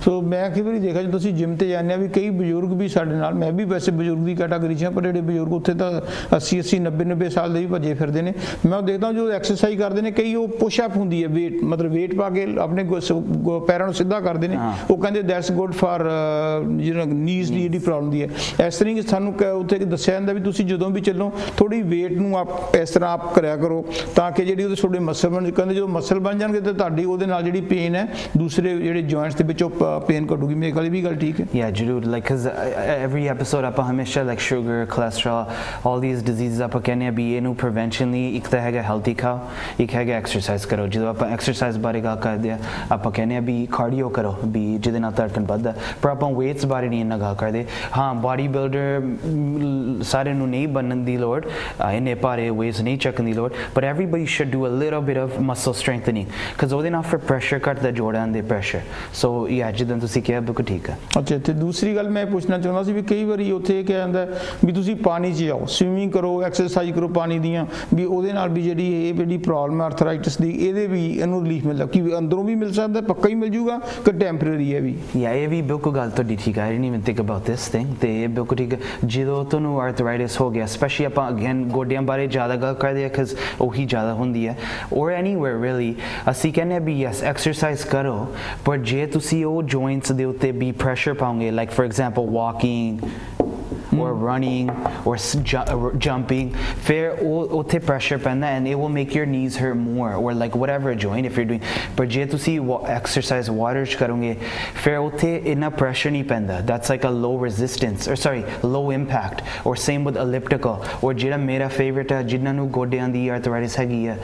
ਸੋ ਮੈਂ ਕਈ ਵਾਰੀ ਦੇਖਿਆ ਜਦੋਂ ਤੁਸੀਂ ਜਿਮ ਤੇ ਜਾਂਦੇ ਆ ਵੀ ਕਈ ਬਜ਼ੁਰਗ ਵੀ ਸਾਡੇ ਨਾਲ ਮੈਂ ਵੀ ਵੈਸੇ ਬਜ਼ੁਰਗ ਦੀ ਕੈਟਾਗਰੀ 'ਚ ਹਾਂ ਪਰ ਜਿਹੜੇ ਬਜ਼ੁਰਗ ਉੱਥੇ ਤਾਂ 80 80 90 90 ਸਾਲ ਦੇ ਵੀ ਭੱਜੇ ਫਿਰਦੇ ਨੇ। ਮੈਂ ਉਹ ਦੇਖਦਾ ਜੋ ਐਕਸਰਸਾਈਜ਼ ਕਰਦੇ ਨੇ ਕਈ ਉਹ ਪੁਸ਼ ਅਪ ਹੁੰਦੀ ਹੈ weight ਮਤਲਬ weight ਪਾ ਕੇ ਆਪਣੇ ਪੈਰਾਂ ਨੂੰ ਸਿੱਧਾ ਕਰਦੇ ਨੇ। ਉਹ ਕਹਿੰਦੇ ਦੈਟਸ ਗੁੱਡ ਫਾਰ ਜਿਹੜਾ ਨੀਜ਼ ਦੀ ਜਿਹੜੀ ਪ੍ਰੋਬਲਮ ਦੀ ਹੈ। ਇਸ ਤਰ੍ਹਾਂ ਹੀ ਸਾਨੂੰ ਕ- ਉੱਥੇ ਦੱਸਿਆ ਜਾਂਦਾ ਵੀ ਤੁਸੀਂ ਜਦੋਂ ਵੀ ਚੱਲੋ ਥੋੜੀ weight ਨੂੰ ਆਪ ਇਸ ਤਰ੍ਹਾਂ ਆਪ ਕਰਿਆ ਕਰੋ ਤਾਂ ਕਿ ਜਿਹੜੀ ਉਹਦੇ ਤੁਹਾਡੇ ਮਸਲ ਬਣ ਕਹਿੰਦੇ ਜਦੋਂ ਮਸਲ ਬਣ ਜਾਣਗੇ ਤੇ ਤੁਹਾਡੀ ਉਹਦੇ ਨਾਲ ਜਿਹੜੀ ਪੇਨ ਹੈ ਦੂਸਰੇ ਜਿਹੜੇ ਜੁਆਇੰਟਸ ਦੇ ਵਿੱਚ ਪੇਨ ਘਟੂਗੀ। ਮੇਰੇ ਖਿਆਲ ਇਹ ਵੀ ਗੱਲ ਠੀਕ ਹੈ Yeah, ਜ਼ਰੂਰ like cuz every episode ਆਪਾਂ ਹਮੇਸ਼ਾ like sugar, cholesterol, all these diseases ਆਪਾਂ ਕਹਿੰਦੇ ਆ ਵੀ ਇਹਨੂੰ prevention ਲਈ ਇੱਕ ਤਾਂ ਹੈਗਾ healthy ਖਾਓ ਇੱਕ ਹੈਗਾ exercise ਕਰੋ ਜਦੋਂ ਆਪਾਂ exercise ਬਾਰੇ ਗੱਲ ਕਰਦੇ ਆ ਆਪਾਂ ਕਹਿੰਦੇ ਆ ਵੀ cardio ਕਰੋ ਵੀ ਜਿਹਦੇ ਨਾਲ ਧੜਕਣ ਵੱਧਦਾ ਪਰ ਆਪਾਂ weights ਬਾਰੇ ਨਹੀਂ ਇੰਨਾ ਗੱਲ ਕਰਦੇ ਹਾਂ ਬਾਡੀ ਬਿਲਡਰ ਸਾਰੇ ਨੂੰ ਨਹੀਂ ਬਣਨ ਦੀ ਲੋੜ ਅਹ ਇੰਨੇ ਭਾਰੇ weights ਨਹੀਂ ਚੱਕਣ ਦੀ ਲੋੜ but everybody should do a little bit of muscle strengthening cuz ਉਹਦੇ ਨਾਲ ਫਿਰ pressure ਘਟਦਾ ਜੋੜਾਂ ਦੇ pressure so yeah ਜਿੱਦਾਂ ਤੁਸੀਂ ਕਿਹਾ ਬਿਲਕੁਲ ਠੀਕ ਹੈ ਅੱਛਾ ਤੇ ਦੂਸਰੀ ਗੱਲ ਮੈਂ ਪੁੱਛਣਾ ਚਾਹੁੰਦਾ ਸੀ ਵੀ ਕਈ ਵਾਰੀ ਉੱਥੇ ਇਹ ਕਿਹਾ ਜਾਂਦਾ ਵੀ ਤੁਸੀਂ ਪਾਣੀ 'ਚ ਜਾਓ ਸਵਿਮਿੰਗ ਕਰੋ ਐਕਸਰਸਾਈਜ਼ ਕਰੋ ਪਾਣੀ ਦੀਆਂ ਵੀ ਉਹਦੇ ਨਾਲ ਵੀ ਜਿਹੜੀ ਇਹ ਜਿਹੜੀ ਪ੍ਰੋਬਲਮ ਹੈ ਆਰਥਰਾਈਟਿਸ ਦੀ ਇਹਦੇ ਵੀ ਇਹਨੂੰ ਰਿਲੀਫ ਮਿਲਦਾ ਕਿ ਅੰਦਰੋਂ ਵੀ ਮਿਲ ਸਕਦਾ ਪੱਕਾ ਹੀ ਮਿਲ ਜੂਗਾ ਕਿ ਟੈਂਪਰੇਰੀ ਹੈ ਵੀ। ਯਾ ਇਹ ਵੀ ਬਿਲਕੁਲ ਗੱਲ ਤੁਹਾਡੀ ਠੀਕ ਹੈ I didn't even think about this thing ਤੇ ਇਹ ਬਿਲਕੁਲ ਠੀਕ ਜਦੋਂ ਤੁਹਾਨੂੰ ਆਰਥਰਾਈਟਿਸ ਹੋ ਗਿਆ ਸਪੈਸ਼ਲੀ ਆਪਾਂ ਅਗੇਨ ਗੋਡਿਆਂ ਬਾਰੇ ਜ਼ਿਆਦਾ ਗੱਲ ਕਰਦੇ ਆ ਕਿਉਂਕਿ ਉਹੀ ਜ਼ਿਆਦਾ ਹੁੰਦੀ ਹੈ। ਔਰ ਐਨੀਵੇਅਰ ਰੀਲੀ ਅਸੀਂ ਕਹਿੰਦੇ ਵੀ ਯੈਸ ਐਕਸਰਸਾਈਜ਼ ਕਰੋ ਪਰ ਜੇ ਤੁਸੀਂ ਉਹ ਜੁਆਇੰਟਸ ਦੇ ਉੱਤੇ ਵੀ ਪ੍ਰੈਸ਼ਰ ਪਾਉਂਗੇ like for example walking or mm. running or ju uh, jumping faire ôter pressure pendant and it will make your knees hurt more or like whatever joint if you're doing पर जे तुसी exercise water च fair. फिर उते pressure नहीं that's like a low resistance or sorry low impact or same with elliptical or jira mera favorite है nu नु गोड्यां the arthritis hagiya.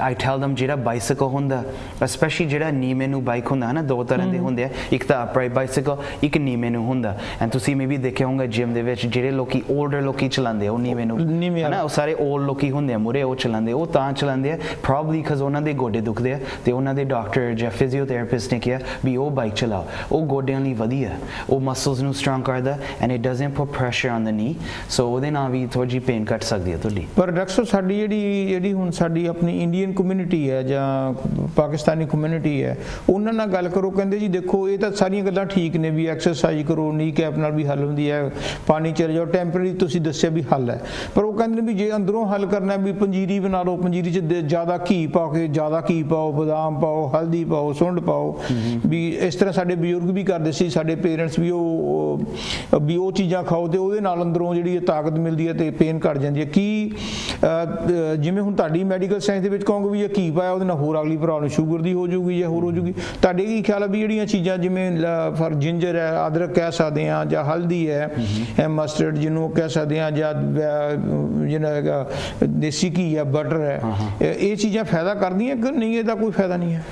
I tell them jira bicycle hunda, especially jira नीमे nu bike hunda na ना दो तरह दे upright bicycle ik नीमे nu hunda. and to see maybe देखे होंगे gym दे ਜਿਹੜੇ ਲੋਕੀ older ਲੋਕੀ ਚਲਾਉਂਦੇ ਆ ਉਹ ਨੀਵੇਂ ਨੂੰ ਹਨਾ? ਉਹ ਸਾਰੇ 올ਡ ਲੋਕੀ ਹੁੰਦੇ ਆ ਮੁਰੇ ਉਹ ਚਲਾਉਂਦੇ ਉਹ ਤਾਂ ਚਲਾਉਂਦੇ ਆ ਪ੍ਰੋਬਬਲੀ cuz ਉਹਨਾਂ ਦੇ ਗੋਡੇ ਦੁਖਦੇ ਆ ਤੇ ਉਹਨਾਂ ਦੇ ਡਾਕਟਰ ਜਾਂ ਫਿਜ਼ੀਓਥੈਰੇਪਿਸਟ ਨੇ ਕਿਹਾ ਵੀ ਉਹ ਬਾਈਕ ਚਲਾਓ ਉਹ ਗੋਡਿਆਂ ਲਈ ਵਧੀਆ ਉਹ ਮਸਲਸ ਨੂੰ ਸਟਰੋਂਗ ਕਰਦਾ and it doesn't put pressure on the knee so ਉਹਦੇ ਨਾਲ ਵੀ ਥੋੜੀ ਜਿਹੀ ਪੇਨ ਘਟ ਸਕਦੀ ਹੈ ਤੁਹਾਡੀ। ਪਰ ਡਾਕਟਰ ਸਾਡੀ ਜਿਹੜੀ ਜਿਹੜੀ ਹੁਣ ਸਾਡੀ ਆਪਣੀ ਇੰਡੀਅਨ ਕਮਿਊਨਿਟੀ ਹੈ ਜਾਂ ਪਾਕਿਸਤਾਨੀ ਕਮਿਊਨਿਟੀ ਹੈ ਉਹਨਾਂ ਨਾਲ ਗੱਲ ਕਰੋ ਕਹਿੰਦੇ ਜੀ ਦੇਖੋ ਇਹ ਤਾਂ ਸਾਰੀਆਂ ਗੱਲਾਂ ਠੀਕ ਨੇ ਵੀ ਐਕਸਰਸਾਈਜ਼ ਕਰੋ ਨੀ ਕੈਪ ਨਾਲ ਵੀ ਹੱਲ ਹੁੰਦੀ ਹੈ ਪਾਣੀ ਚਲੇ ਜਾਓ ਟੈਂਪਰੇਰੀ ਤੁਸੀਂ ਦੱਸਿਆ ਵੀ ਹੱਲ ਹੈ। ਪਰ ਉਹ ਕਹਿੰਦੇ ਨੇ ਵੀ ਜੇ ਅੰਦਰੋਂ ਹੱਲ ਕਰਨਾ ਵੀ ਪੰਜੀਰੀ ਬਣਾ ਲਓ, ਪੰਜੀਰੀ 'ਚ ਜ਼ਿਆਦਾ ਘੀ ਪਾ ਕੇ ਜ਼ਿਆਦਾ ਘੀ ਪਾਓ, ਬਦਾਮ ਪਾਓ, ਹਲਦੀ ਪਾਓ, ਸੁੰਡ ਪਾਓ। ਵੀ ਇਸ ਤਰ੍ਹਾਂ ਸਾਡੇ ਬਜ਼ੁਰਗ ਵੀ ਕਰਦੇ ਸੀ, ਸਾਡੇ ਪੇਰੈਂਟਸ ਵੀ ਉਹ ਵੀ ਉਹ ਚੀਜ਼ਾਂ ਖਾਓ ਤੇ ਉਹਦੇ ਨਾਲ ਅੰਦਰੋਂ ਜਿਹੜੀ ਤਾਕਤ ਮਿਲਦੀ ਹੈ ਤੇ ਪੇਨ ਘਟ ਜਾਂਦੀ ਹੈ। ਕੀ ਜਿਵੇਂ ਹੁਣ ਤੁਹਾਡੀ ਮੈਡੀਕਲ ਸਾਇੰਸ ਦੇ ਵਿੱਚ ਕਹੋਗੇ ਵੀ ਇਹ ਘੀ ਪਾਇਆ, ਉਹਦੇ ਨਾਲ ਹੋਰ ਅਗਲੀ ਪ੍ਰੋਬਲਮ ਸ਼ੂਗਰ ਦੀ ਹੋ ਜਾਊਗੀ ਜਾਂ ਹੋਰ ਹੋ ਜਾਊਗੀ। ਤੁਹਾਡੇ ਕੀ ਖਿਆਲ ਹੈ ਵੀ ਜਿਹੜੀਆਂ ਚੀਜ਼ਾਂ ਜਿਵੇਂ ਫਰ ਜਿੰਜਰ ਹੈ, ਅਦਰਕ ਕਹਿ ਸਕਦੇ ਆ ਜਾਂ ਹਲਦੀ ਹੈ ਮਸਟਰਡ ਜਿਹਨੂੰ ਕਹਿ ਸਕਦੇ ਆ ਜਾਂ ਅ, ਜਿਹੜਾ ਹੈਗਾ ਦੇਸੀ ਘੀ ਹੈ ਬਟਰ ਹੈ। ਇਹ- ਚੀਜ਼ਾਂ ਫਾਇਦਾ ਕਰਦੀਆਂ ਕਿ ਨਹੀਂ ਇਹਦਾ ਕੋਈ ਫਾਇਦਾ ਨਹੀਂ ਹੈ?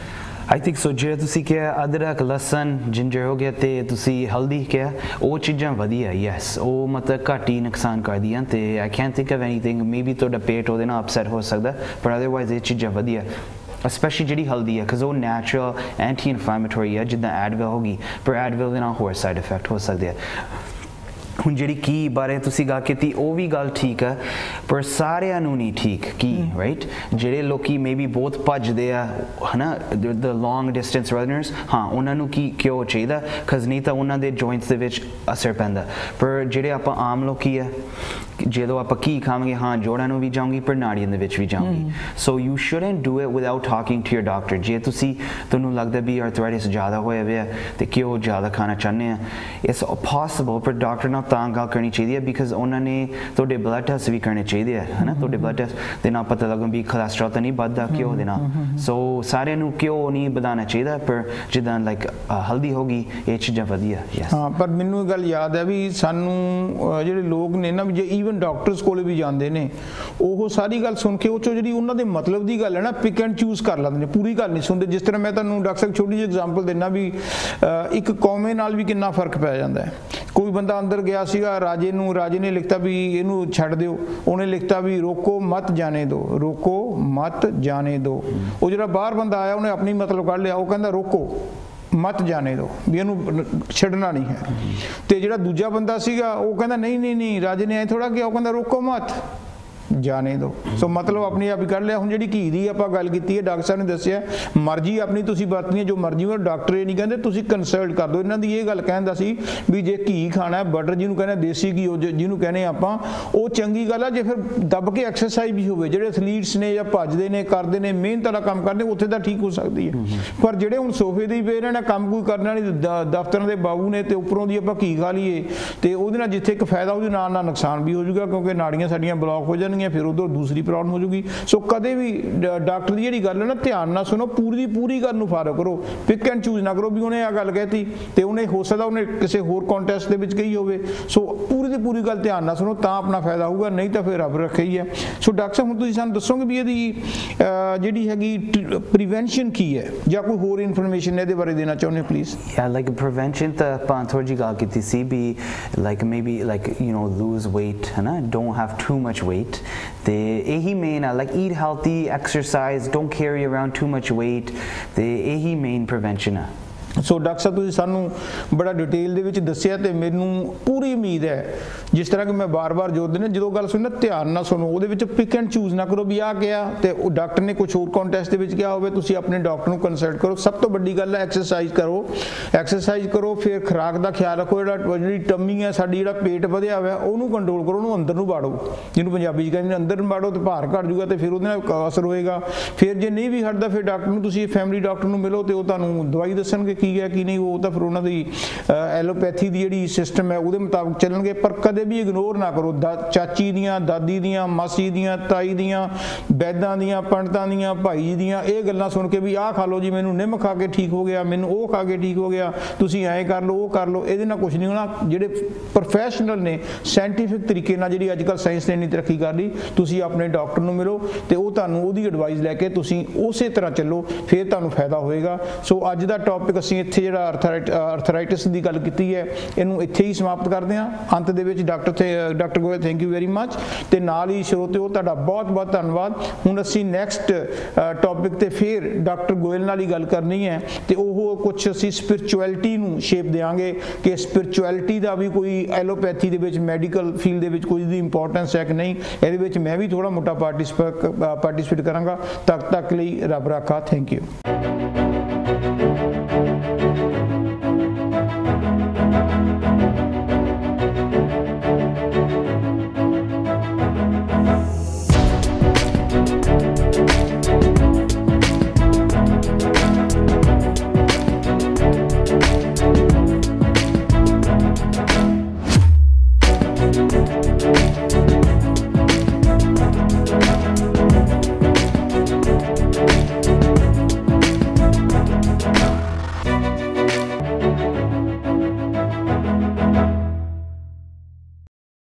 ਆਈ ਥਿੰਕ ਸੋ ਜਿਹੜਾ ਤੁਸੀਂ ਕਿਹਾ ਅਦਰਕ ਲਸਣ ਜਿੰਜਰ ਹੋ ਗਿਆ ਤੇ ਤੁਸੀਂ ਹਲਦੀ ਕਿਹਾ ਉਹ ਚੀਜ਼ਾਂ ਵਧੀਆ ਯੈਸ ਉਹ ਮਤਲਬ ਘੱਟ ਹੀ ਨੁਕਸਾਨ ਕਰਦੀਆਂ ਤੇ I can't think of anything maybe ਤੁਹਾਡਾ ਪੇਟ ਉਹਦੇ ਨਾਲ ਅਪਸੈਟ ਹੋ ਸਕਦਾ ਪਰ ਅਦਰਵਾਈਜ਼ ਇਹ ਚੀਜ਼ਾਂ ਵਧੀਆ। ਸਪੈਸ਼ਲੀ ਜਿਹੜੀ ਹਲਦੀ ਹੈ ਕਿਉਂਕਿ ਉਹ ਨੈਚੁਰਲ ਐਂਟੀ ਇਨਫਲੇਮੇਟਰੀ ਹੈ ਜਿੱਦਾਂ ਐਡਵਿਲ ਹੋਗੀ ਪਰ ਐਡਵਿਲ ਦੇ ਨਾਲ ਹੋਰ ਸਾਈਡ ਇਫੈਕਟ ਹੋ ਸਕਦੇ ਆ। ਹੁਣ ਜਿਹੜੀ ਕੀ ਬਾਰੇ ਤੁਸੀਂ ਗੱਲ ਕੀਤੀ ਉਹ ਵੀ ਗੱਲ ਠੀਕ ਹੈ ਪਰ ਸਾਰਿਆਂ ਨੂੰ ਨਹੀਂ ਠੀਕ ਕੀ ਰਾਈਟ ਜਿਹੜੇ ਲੋਕੀ ਮੇਬੀ ਬਹੁਤ ਭੱਜਦੇ ਆ ਹਨਾ ਦ ਲੌਂਗ ਡਿਸਟੈਂਸ ਰਨਰਸ ਹਾਂ ਉਹਨਾਂ ਨੂੰ ਕੀ ਕਿਉਂ ਚਾਹੀਦਾ? ਕਜ਼ ਨਹੀਂ ਤਾਂ ਉਹਨਾਂ ਦੇ ਜੁਆਇੰਟਸ ਦੇ ਵਿੱਚ ਅਸਰ ਪੈਂਦਾ। ਪਰ ਜਿਹੜੇ ਆਪਾਂ ਆਮ ਲੋਕੀ ਆ ਜਦੋਂ ਆਪਾਂ ਕੀ ਖਾਵਾਂਗੇ ਹਾਂ ਜੋੜਾਂ ਨੂੰ ਵੀ ਜਾਊਂਗੀ ਪਰ ਨਾੜੀਆਂ ਦੇ ਵਿੱਚ ਵੀ ਜਾਊਂਗੀ। So you shouldn't do it without talking to your doctor ਜੇ ਤੁਸੀਂ ਤੁਹਾਨੂੰ ਲੱਗਦਾ ਵੀ ਆਰਥਰਾਈਟਿਸ ਜ਼ਿਆਦਾ ਹੋਇਆ ਹੋਇਆ ਤੇ ਕਿਉਂ ਜ਼ਿਆਦਾ ਖਾਣਾ ਚਾਹੁੰਦੇ ਆ ਇਟਸ ਪੋਸੀਬਲ ਪਰ ਡਾਕਟਰ ਨਾਲ ਤਾਂ ਗੱਲ ਕਰਨੀ ਚਾਹੀਦੀ ਹੈ ਬਿਕਾਜ਼ ਉਹਨਾਂ ਨੇ ਤੁਹਾਡੇ ਬਲੱਡ ਟੈਸਟ ਵੀ ਕਰਨੇ ਚਾਹੀਦੇ ਆ ਹਨਾ? ਤੁਹਾਡੇ ਬਲੱਡ ਟੈਸਟ ਦੇ ਨਾਲ ਪਤਾ ਲੱਗਣ ਵੀ ਕੋਲੇਸਟ੍ਰੋਲ ਤਾਂ ਨਹੀਂ ਵੱਧਦਾ ਕਿਉਂ ਦੇ ਨਾਲ। ਸੋ ਸਾਰਿਆਂ ਨੂੰ ਕਿਉਂ ਨਹੀਂ ਵਧਾਉਣਾ ਚਾਹੀਦਾ ਪਰ ਜਿੱਦਾਂ ਲਾਈਕ ਹਲਦੀ ਹੋਗੀ ਇਹ ਚੀਜ਼ਾਂ ਵਧੀਆ ਯੈਸ ਹਾਂ ਪਰ ਮੈਨੂੰ ਇਹ ਗੱਲ ਯਾਦ ਹੈ ਵੀ ਸਾਨੂੰ ਜਿਹੜੇ ਲੋਕ ਨੇ ਨਾ ਵੀ ਜੇ ਈਵਨ ਡਾਕਟਰਸ ਕੋਲੇ ਵੀ ਜਾਂਦੇ ਨੇ। ਉਹ ਸਾਰੀ ਗੱਲ ਸੁਣ ਕੇ ਉਹ ਚੋਂ ਜਿਹੜੀ ਉਹਨਾਂ ਦੇ ਮਤਲਬ ਦੀ ਗੱਲ ਹੈ ਨਾ ਪਿਕ ਐਂਡ ਚੂਜ਼ ਕਰ ਲੈਂਦੇ ਨੇ। ਪੂਰੀ ਗੱਲ ਨਹੀਂ ਸੁਣਦੇ। ਜਿਸ ਤਰ੍ਹਾਂ ਮੈਂ ਤੁਹਾਨੂੰ ਡਾਕਟਰ ਸਾਹਿਬ ਛੋਟੀ ਜਿਹੀ ਐਗਜ਼ਾਮਪਲ ਦਿੰਨਾ ਵੀ ਇੱਕ ਕੌਮੇ ਨਾਲ ਵੀ ਕਿੰਨਾ ਫ਼ਰਕ ਪੈ ਜਾਂਦਾ ਹੈ। ਕੋਈ ਬੰਦਾ ਅੰਦਰ ਗਿਆ ਸੀਗਾ, ਰਾਜੇ ਨੂੰ, ਰਾਜੇ ਨੇ ਲਿਖਤਾ ਵੀ ਇਹਨੂੰ ਛੱਡ ਦਿਓ। ਉਹਨੇ ਲਿਖਤਾ ਵੀ ਰੋਕੋ ਮਤ ਜਾਣੇ ਦਿਓ ਰੋਕੋ ਮਤ ਜਾਣੇ ਦਿਓ ਉਹ ਜਿਹੜਾ ਬਾਹਰ ਬੰਦਾ ਆਇਆ, ਉਹਨੇ ਆਪਣੀ ਮਤਲਬ ਕੱਢ ਲਿਆ। ਉਹ ਕਹਿੰਦਾ ਰੋਕੋ। ਮਤ ਜਾਣੇ ਦੋ, ਵੀ ਇਹਨੂੰ ਛੱਡਣਾ ਨਹੀਂ ਹੈ। ਤੇ ਜਿਹੜਾ ਦੂਜਾ ਬੰਦਾ ਸੀਗਾ, ਉਹ ਕਹਿੰਦਾ, ਨਹੀਂ ਨਹੀਂ ਨਹੀਂ, ਰਾਜੇ ਨੇ ਐ ਥੋੜਾ ਕਿਹਾ, ਉਹ ਕਹਿੰਦਾ, ਰੋਕੋ ਮਤ। ਜਾਣੇ ਦੋ। ਸੋ ਮਤਲਬ ਆਪਣੀ ਆਪ ਹੀ ਕਰ ਲਿਆ। ਹੁਣ ਜਿਹੜੀ ਘੀ ਦੀ ਆਪਾਂ ਗੱਲ ਕੀਤੀ ਹੈ, ਡਾਕਟਰ ਸਾਹਿਬ ਨੇ ਦੱਸਿਆ, ਮਰਜ਼ੀ ਆਪਣੀ ਤੁਸੀਂ ਵਰਤਣੀ ਹੈ, ਜੋ ਮਰਜ਼ੀ ਹੋ ਡਾਕਟਰ ਇਹ ਨਹੀਂ ਕਹਿੰਦੇ, ਤੁਸੀਂ ਕੰਸਲਟ ਕਰ ਦਿਓ। ਇਹਨਾਂ ਦੀ ਇਹ ਗੱਲ ਕਹਿੰਦਾ ਸੀ ਵੀ ਜੇ ਘੀ ਖਾਣਾ ਹੈ ਬਟਰ ਜਿਹਨੂੰ ਕਹਿੰਦੇ ਦੇਸੀ ਘੀ, ਉਹ ਜਿਹਨੂੰ ਕਹਿੰਦੇ ਆ ਆਪਾਂ, ਉਹ ਚੰਗੀ ਗੱਲ ਆ, ਜੇ ਫਿਰ ਦੱਬ ਕੇ ਐਕਸਰਸਾਈਜ਼ ਵੀ ਹੋਵੇ। ਜਿਹੜੇ ਐਥਲੀਟਸ ਨੇ ਜਾਂ ਭੱਜਦੇ ਨੇ, ਕਰਦੇ ਨੇ, ਮਿਹਨਤ ਵਾਲਾ ਕੰਮ ਕਰਦੇ, ਉੱਥੇ ਤਾਂ ਠੀਕ ਹੋ ਸਕਦੀ ਹੈ। ਪਰ ਜਿਹੜੇ ਹੁਣ ਸੋਫੇ ਦੇ ਹੀ ਇਹਨਾਂ ਨੇ ਕੰਮ ਕੋਈ ਕਰਨ ਵਾਲੀ ਦਫ਼ਤਰਾਂ ਦੇ ਬਾਬੂ ਨੇ ਤੇ ਉੱਪਰੋਂ ਦੀ ਆਪਾਂ ਘੀ ਖਾ ਲਈਏ, ਤੇ ਉਹਦੇ ਨਾਲ ਜਿੱਥੇ ਇੱਕ ਫਾਇਦਾ, ਉਹਦੇ ਨਾਲ ਨਾਲ ਨੁਕਸਾਨ ਵੀ ਹੋ ਜਾਊਗਾ, ਕਿਉਂਕਿ ਨਾੜੀਆਂ ਸਾਡੀਆਂ ਬਲੌਕ ਹੋ ਜਾਣ ਜਾਣਗੀਆਂ ਫਿਰ ਉਧਰ ਦੂਸਰੀ ਪ੍ਰੋਬਲਮ ਹੋ ਜਾਊਗੀ। ਸੋ ਕਦੇ ਵੀ ਡਾਕਟਰ ਦੀ ਜਿਹੜੀ ਗੱਲ ਹੈ ਨਾ ਧਿਆਨ ਨਾਲ ਸੁਣੋ ਪੂਰੀ ਦੀ ਪੂਰੀ ਗੱਲ ਨੂੰ ਫਾਲੋ ਕਰੋ। ਪਿਕ ਐਂਡ ਚੂਜ਼ ਨਾ ਕਰੋ ਵੀ ਉਹਨੇ ਆ ਗੱਲ ਕਹਿਤੀ ਤੇ ਉਹਨੇ ਹੋ ਸਕਦਾ ਉਹਨੇ ਕਿਸੇ ਹੋਰ ਕੰਟੈਸਟ ਦੇ ਵਿੱਚ ਕਹੀ ਹੋਵੇ। ਸੋ ਪੂਰੀ ਦੀ ਪੂਰੀ ਗੱਲ ਧਿਆਨ ਨਾਲ ਸੁਣੋ ਤਾਂ ਆਪਣਾ ਫਾਇਦਾ ਹੋਊਗਾ ਨਹੀਂ ਤਾਂ ਫਿਰ ਰੱਬ ਰੱਖੇ ਹੀ ਹੈ। ਸੋ ਡਾਕਟਰ ਸਾਹਿਬ ਹੁਣ ਤੁਸੀਂ ਸਾਨੂੰ ਦੱਸੋਗੇ ਵੀ ਇਹਦੀ ਜਿਹੜੀ ਹੈਗੀ ਪ੍ਰੀਵੈਂਸ਼ਨ ਕੀ ਹੈ? ਜਾਂ ਕੋਈ ਹੋਰ ਇਨਫੋਰਮੇਸ਼ਨ ਇਹਦੇ ਬਾਰੇ ਦੇਣਾ ਚਾਹੁੰਦੇ ਪਲੀਜ਼ Yeah, like prevention ਤਾਂ ਆਪਾਂ ਥੋੜੀ ਗੱਲ ਕੀਤੀ ਸੀ ਵੀ like maybe like you know lose weight ਹੈ ਨਾ? Don't have too much weight. ਤੇ ਇਹੀ ਮੇਨ ਆ like eat healthy exercise don't carry around too much weight ਤੇ ਇਹੀ ਮੇਨ prevention ਆ ਸੋ ਡਾਕਟਰ ਸਾਹਿਬ ਤੁਸੀਂ ਸਾਨੂੰ ਬੜਾ ਡਿਟੇਲ ਦੇ ਵਿੱਚ ਦੱਸਿਆ ਤੇ ਮੈਨੂੰ ਪੂਰੀ ਉਮੀਦ ਹੈ, ਜਿਸ ਤਰ੍ਹਾਂ ਕਿ ਮੈਂ ਬਾਰ-ਬਾਰ ਜੋਰ ਦਿੰਦਾ, ਜਦੋਂ ਗੱਲ ਸੁਣਨਾ, ਧਿਆਨ ਨਾਲ ਸੁਣੋ, ਉਹਦੇ ਵਿੱਚ ਪਿਕ ਐਂਡ ਚੂਜ਼ ਨਾ ਕਰੋ ਵੀ ਆ ਕਿਹਾ ਤੇ ਉਹ ਡਾਕਟਰ ਨੇ ਕੁਝ ਹੋਰ ਕੰਟੈਸਟ ਦੇ ਵਿੱਚ ਕਿਹਾ ਹੋਵੇ, ਤੁਸੀਂ ਆਪਣੇ ਡਾਕਟਰ ਨੂੰ ਕੰਸਲਟ ਕਰੋ। ਸਭ ਤੋਂ ਵੱਡੀ ਗੱਲ ਹੈ ਐਕਸਰਸਾਈਜ਼ ਕਰੋ। ਐਕਸਰਸਾਈਜ਼ ਕਰੋ, ਫਿਰ ਖੁਰਾਕ ਦਾ ਖਿਆਲ ਰੱਖੋ, ਜਿਹੜਾ ਜਿਹੜੀ ਟੰਮੀ ਹੈ, ਸਾਡੀ ਜਿਹੜਾ ਪੇਟ ਵਧਿਆ ਹੋਇਆ, ਉਹਨੂੰ ਕੰਟਰੋਲ ਕਰੋ, ਉਹਨੂੰ ਅੰਦਰ ਨੂੰ ਬਾੜੋ ਜਿਹਨੂੰ ਪੰਜਾਬੀ 'ਚ ਕਹਿੰਦੇ ਅੰਦਰ ਨੂੰ ਬਾੜੋ ਤੇ ਭਾਰ ਘਟ ਜਾਊਗਾ ਤੇ ਫਿਰ ਉਹਦੇ ਨਾਲ ਅਸਰ ਹੋਏਗਾ। ਫਿਰ ਜੇ ਨਹੀਂ ਵੀ ਹਟਦਾ, ਫਿਰ ਡਾਕਟਰ ਨੂੰ ਤੁਸੀਂ ਫੈਮਿਲੀ ਡਾਕਟਰ ਨੂੰ ਮਿਲੋ ਤੇ ਉਹ ਤੁਹਾਨੂੰ ਦਵਾਈ ਦੱਸਣਗੇ ਕੀ ਹੈ ਕੀ ਨਹੀਂ, ਉਹ ਤਾਂ ਫਿਰ ਉਹਨਾਂ ਦੀ ਐਲੋਪੈਥੀ ਦੀ ਜਿਹੜੀ ਸਿਸਟਮ ਹੈ, ਉਹਦੇ ਮੁਤਾਬਕ ਚੱਲਣਗੇ, ਪਰ ਕਦੇ ਵੀ ਇਗਨੋਰ ਨਾ ਕਰੋ। ਦਾ- ਚਾਚੀ ਦੀਆਂ, ਦਾਦੀ ਦੀਆਂ, ਮਾਸੀ ਦੀਆਂ, ਤਾਈ ਦੀਆਂ, ਬੈਦਾਂ ਦੀਆਂ, ਪੰਡਤਾਂ ਦੀਆਂ, ਭਾਈ ਜੀ ਦੀਆਂ, ਇਹ ਗੱਲਾਂ ਸੁਣ ਕੇ ਵੀ ਆਹ ਖਾ ਲਓ ਜੀ, ਮੈਨੂੰ ਨਿੰਮ ਖਾ ਕੇ ਠੀਕ ਹੋ ਗਿਆ, ਮੈਨੂੰ ਉਹ ਖਾ ਕੇ ਠੀਕ ਹੋ ਗਿਆ, ਤੁਸੀਂ ਐਂ ਕਰ ਲਓ, ਉਹ ਕਰ ਲਓ, ਇਹਦੇ ਨਾਲ ਕੁਝ ਨਹੀਂ ਹੋਣਾ। ਜਿਹੜੇ ਪ੍ਰੋਫੈਸ਼ਨਲ ਨੇ ਸਾਇੰਟੀਫਿਕ ਤਰੀਕੇ ਨਾਲ ਜਿਹੜੀ ਅੱਜਕੱਲ ਸਾਇੰਸ ਨੇ ਇੰਨੀ ਤਰੱਕੀ ਕਰ ਲਈ, ਤੁਸੀਂ ਆਪਣੇ ਡਾਕਟਰ ਨੂੰ ਮਿਲੋ ਤੇ ਉਹ ਤੁਹਾਨੂੰ ਉਹਦੀ ਐਡਵਾਈਸ ਲੈ ਕੇ ਤੁਸੀਂ ਉਸੇ ਤਰ੍ਹਾਂ ਚੱਲੋ, ਫਿਰ ਤੁਹਾਨੂੰ ਫਾਇਦਾ ਹੋਏਗਾ। ਸੋ ਅੱਜ ਦਾ ਟੌਪਿਕ ਅਸੀਂ ਅਸੀਂ ਇੱਥੇ ਜਿਹੜਾ ਆਰਥਰਾਈਟਿਸ ਦੀ ਗੱਲ ਕੀਤੀ ਹੈ, ਇਹਨੂੰ ਇੱਥੇ ਹੀ ਸਮਾਪਤ ਕਰਦੇ ਹਾਂ। ਅੰਤ ਦੇ ਵਿੱਚ doctor doctor Goyal thank you very much ਤੇ ਨਾਲ ਹੀ ਸਰੋਤਿਓ, ਤੁਹਾਡਾ ਬਹੁਤ ਬਹੁਤ ਧੰਨਵਾਦ। ਹੁਣ ਅਸੀਂ ਨੈਕਸਟ ਟੌਪਿਕ ਤੇ ਫਿਰ ਡਾਕਟਰ ਗੋਇਲ ਨਾਲ ਹੀ ਗੱਲ ਕਰਨੀ ਹੈ। ਤੇ ਉਹ ਕੁਝ ਅਸੀਂ ਸਪਿਰਚੁਅਲਿਟੀ ਨੂੰ ਸ਼ੇਪ ਦੇਵਾਂਗੇ ਕਿ ਸਪਿਰਚੁਅਲਿਟੀ ਦਾ ਵੀ ਕੋਈ ਐਲੋਪੈਥੀ ਦੇ ਵਿੱਚ ਮੈਡੀਕਲ ਫੀਲਡ ਦੇ ਵਿੱਚ ਕੋਈ ਦੀ ਇੰਪੋਰਟੈਂਸ ਹੈ ਕਿ ਨਹੀਂ, ਇਹਦੇ ਵਿੱਚ ਮੈਂ ਵੀ ਥੋੜਾ ਮੋਟਾ ਪਾਰਟਿਸਿਪੇਟ ਕਰਾਂਗਾ। ਤੱਕ ਤੱਕ ਲਈ ਰੱਬ ਰਾਖਾ। Thank you Thank you.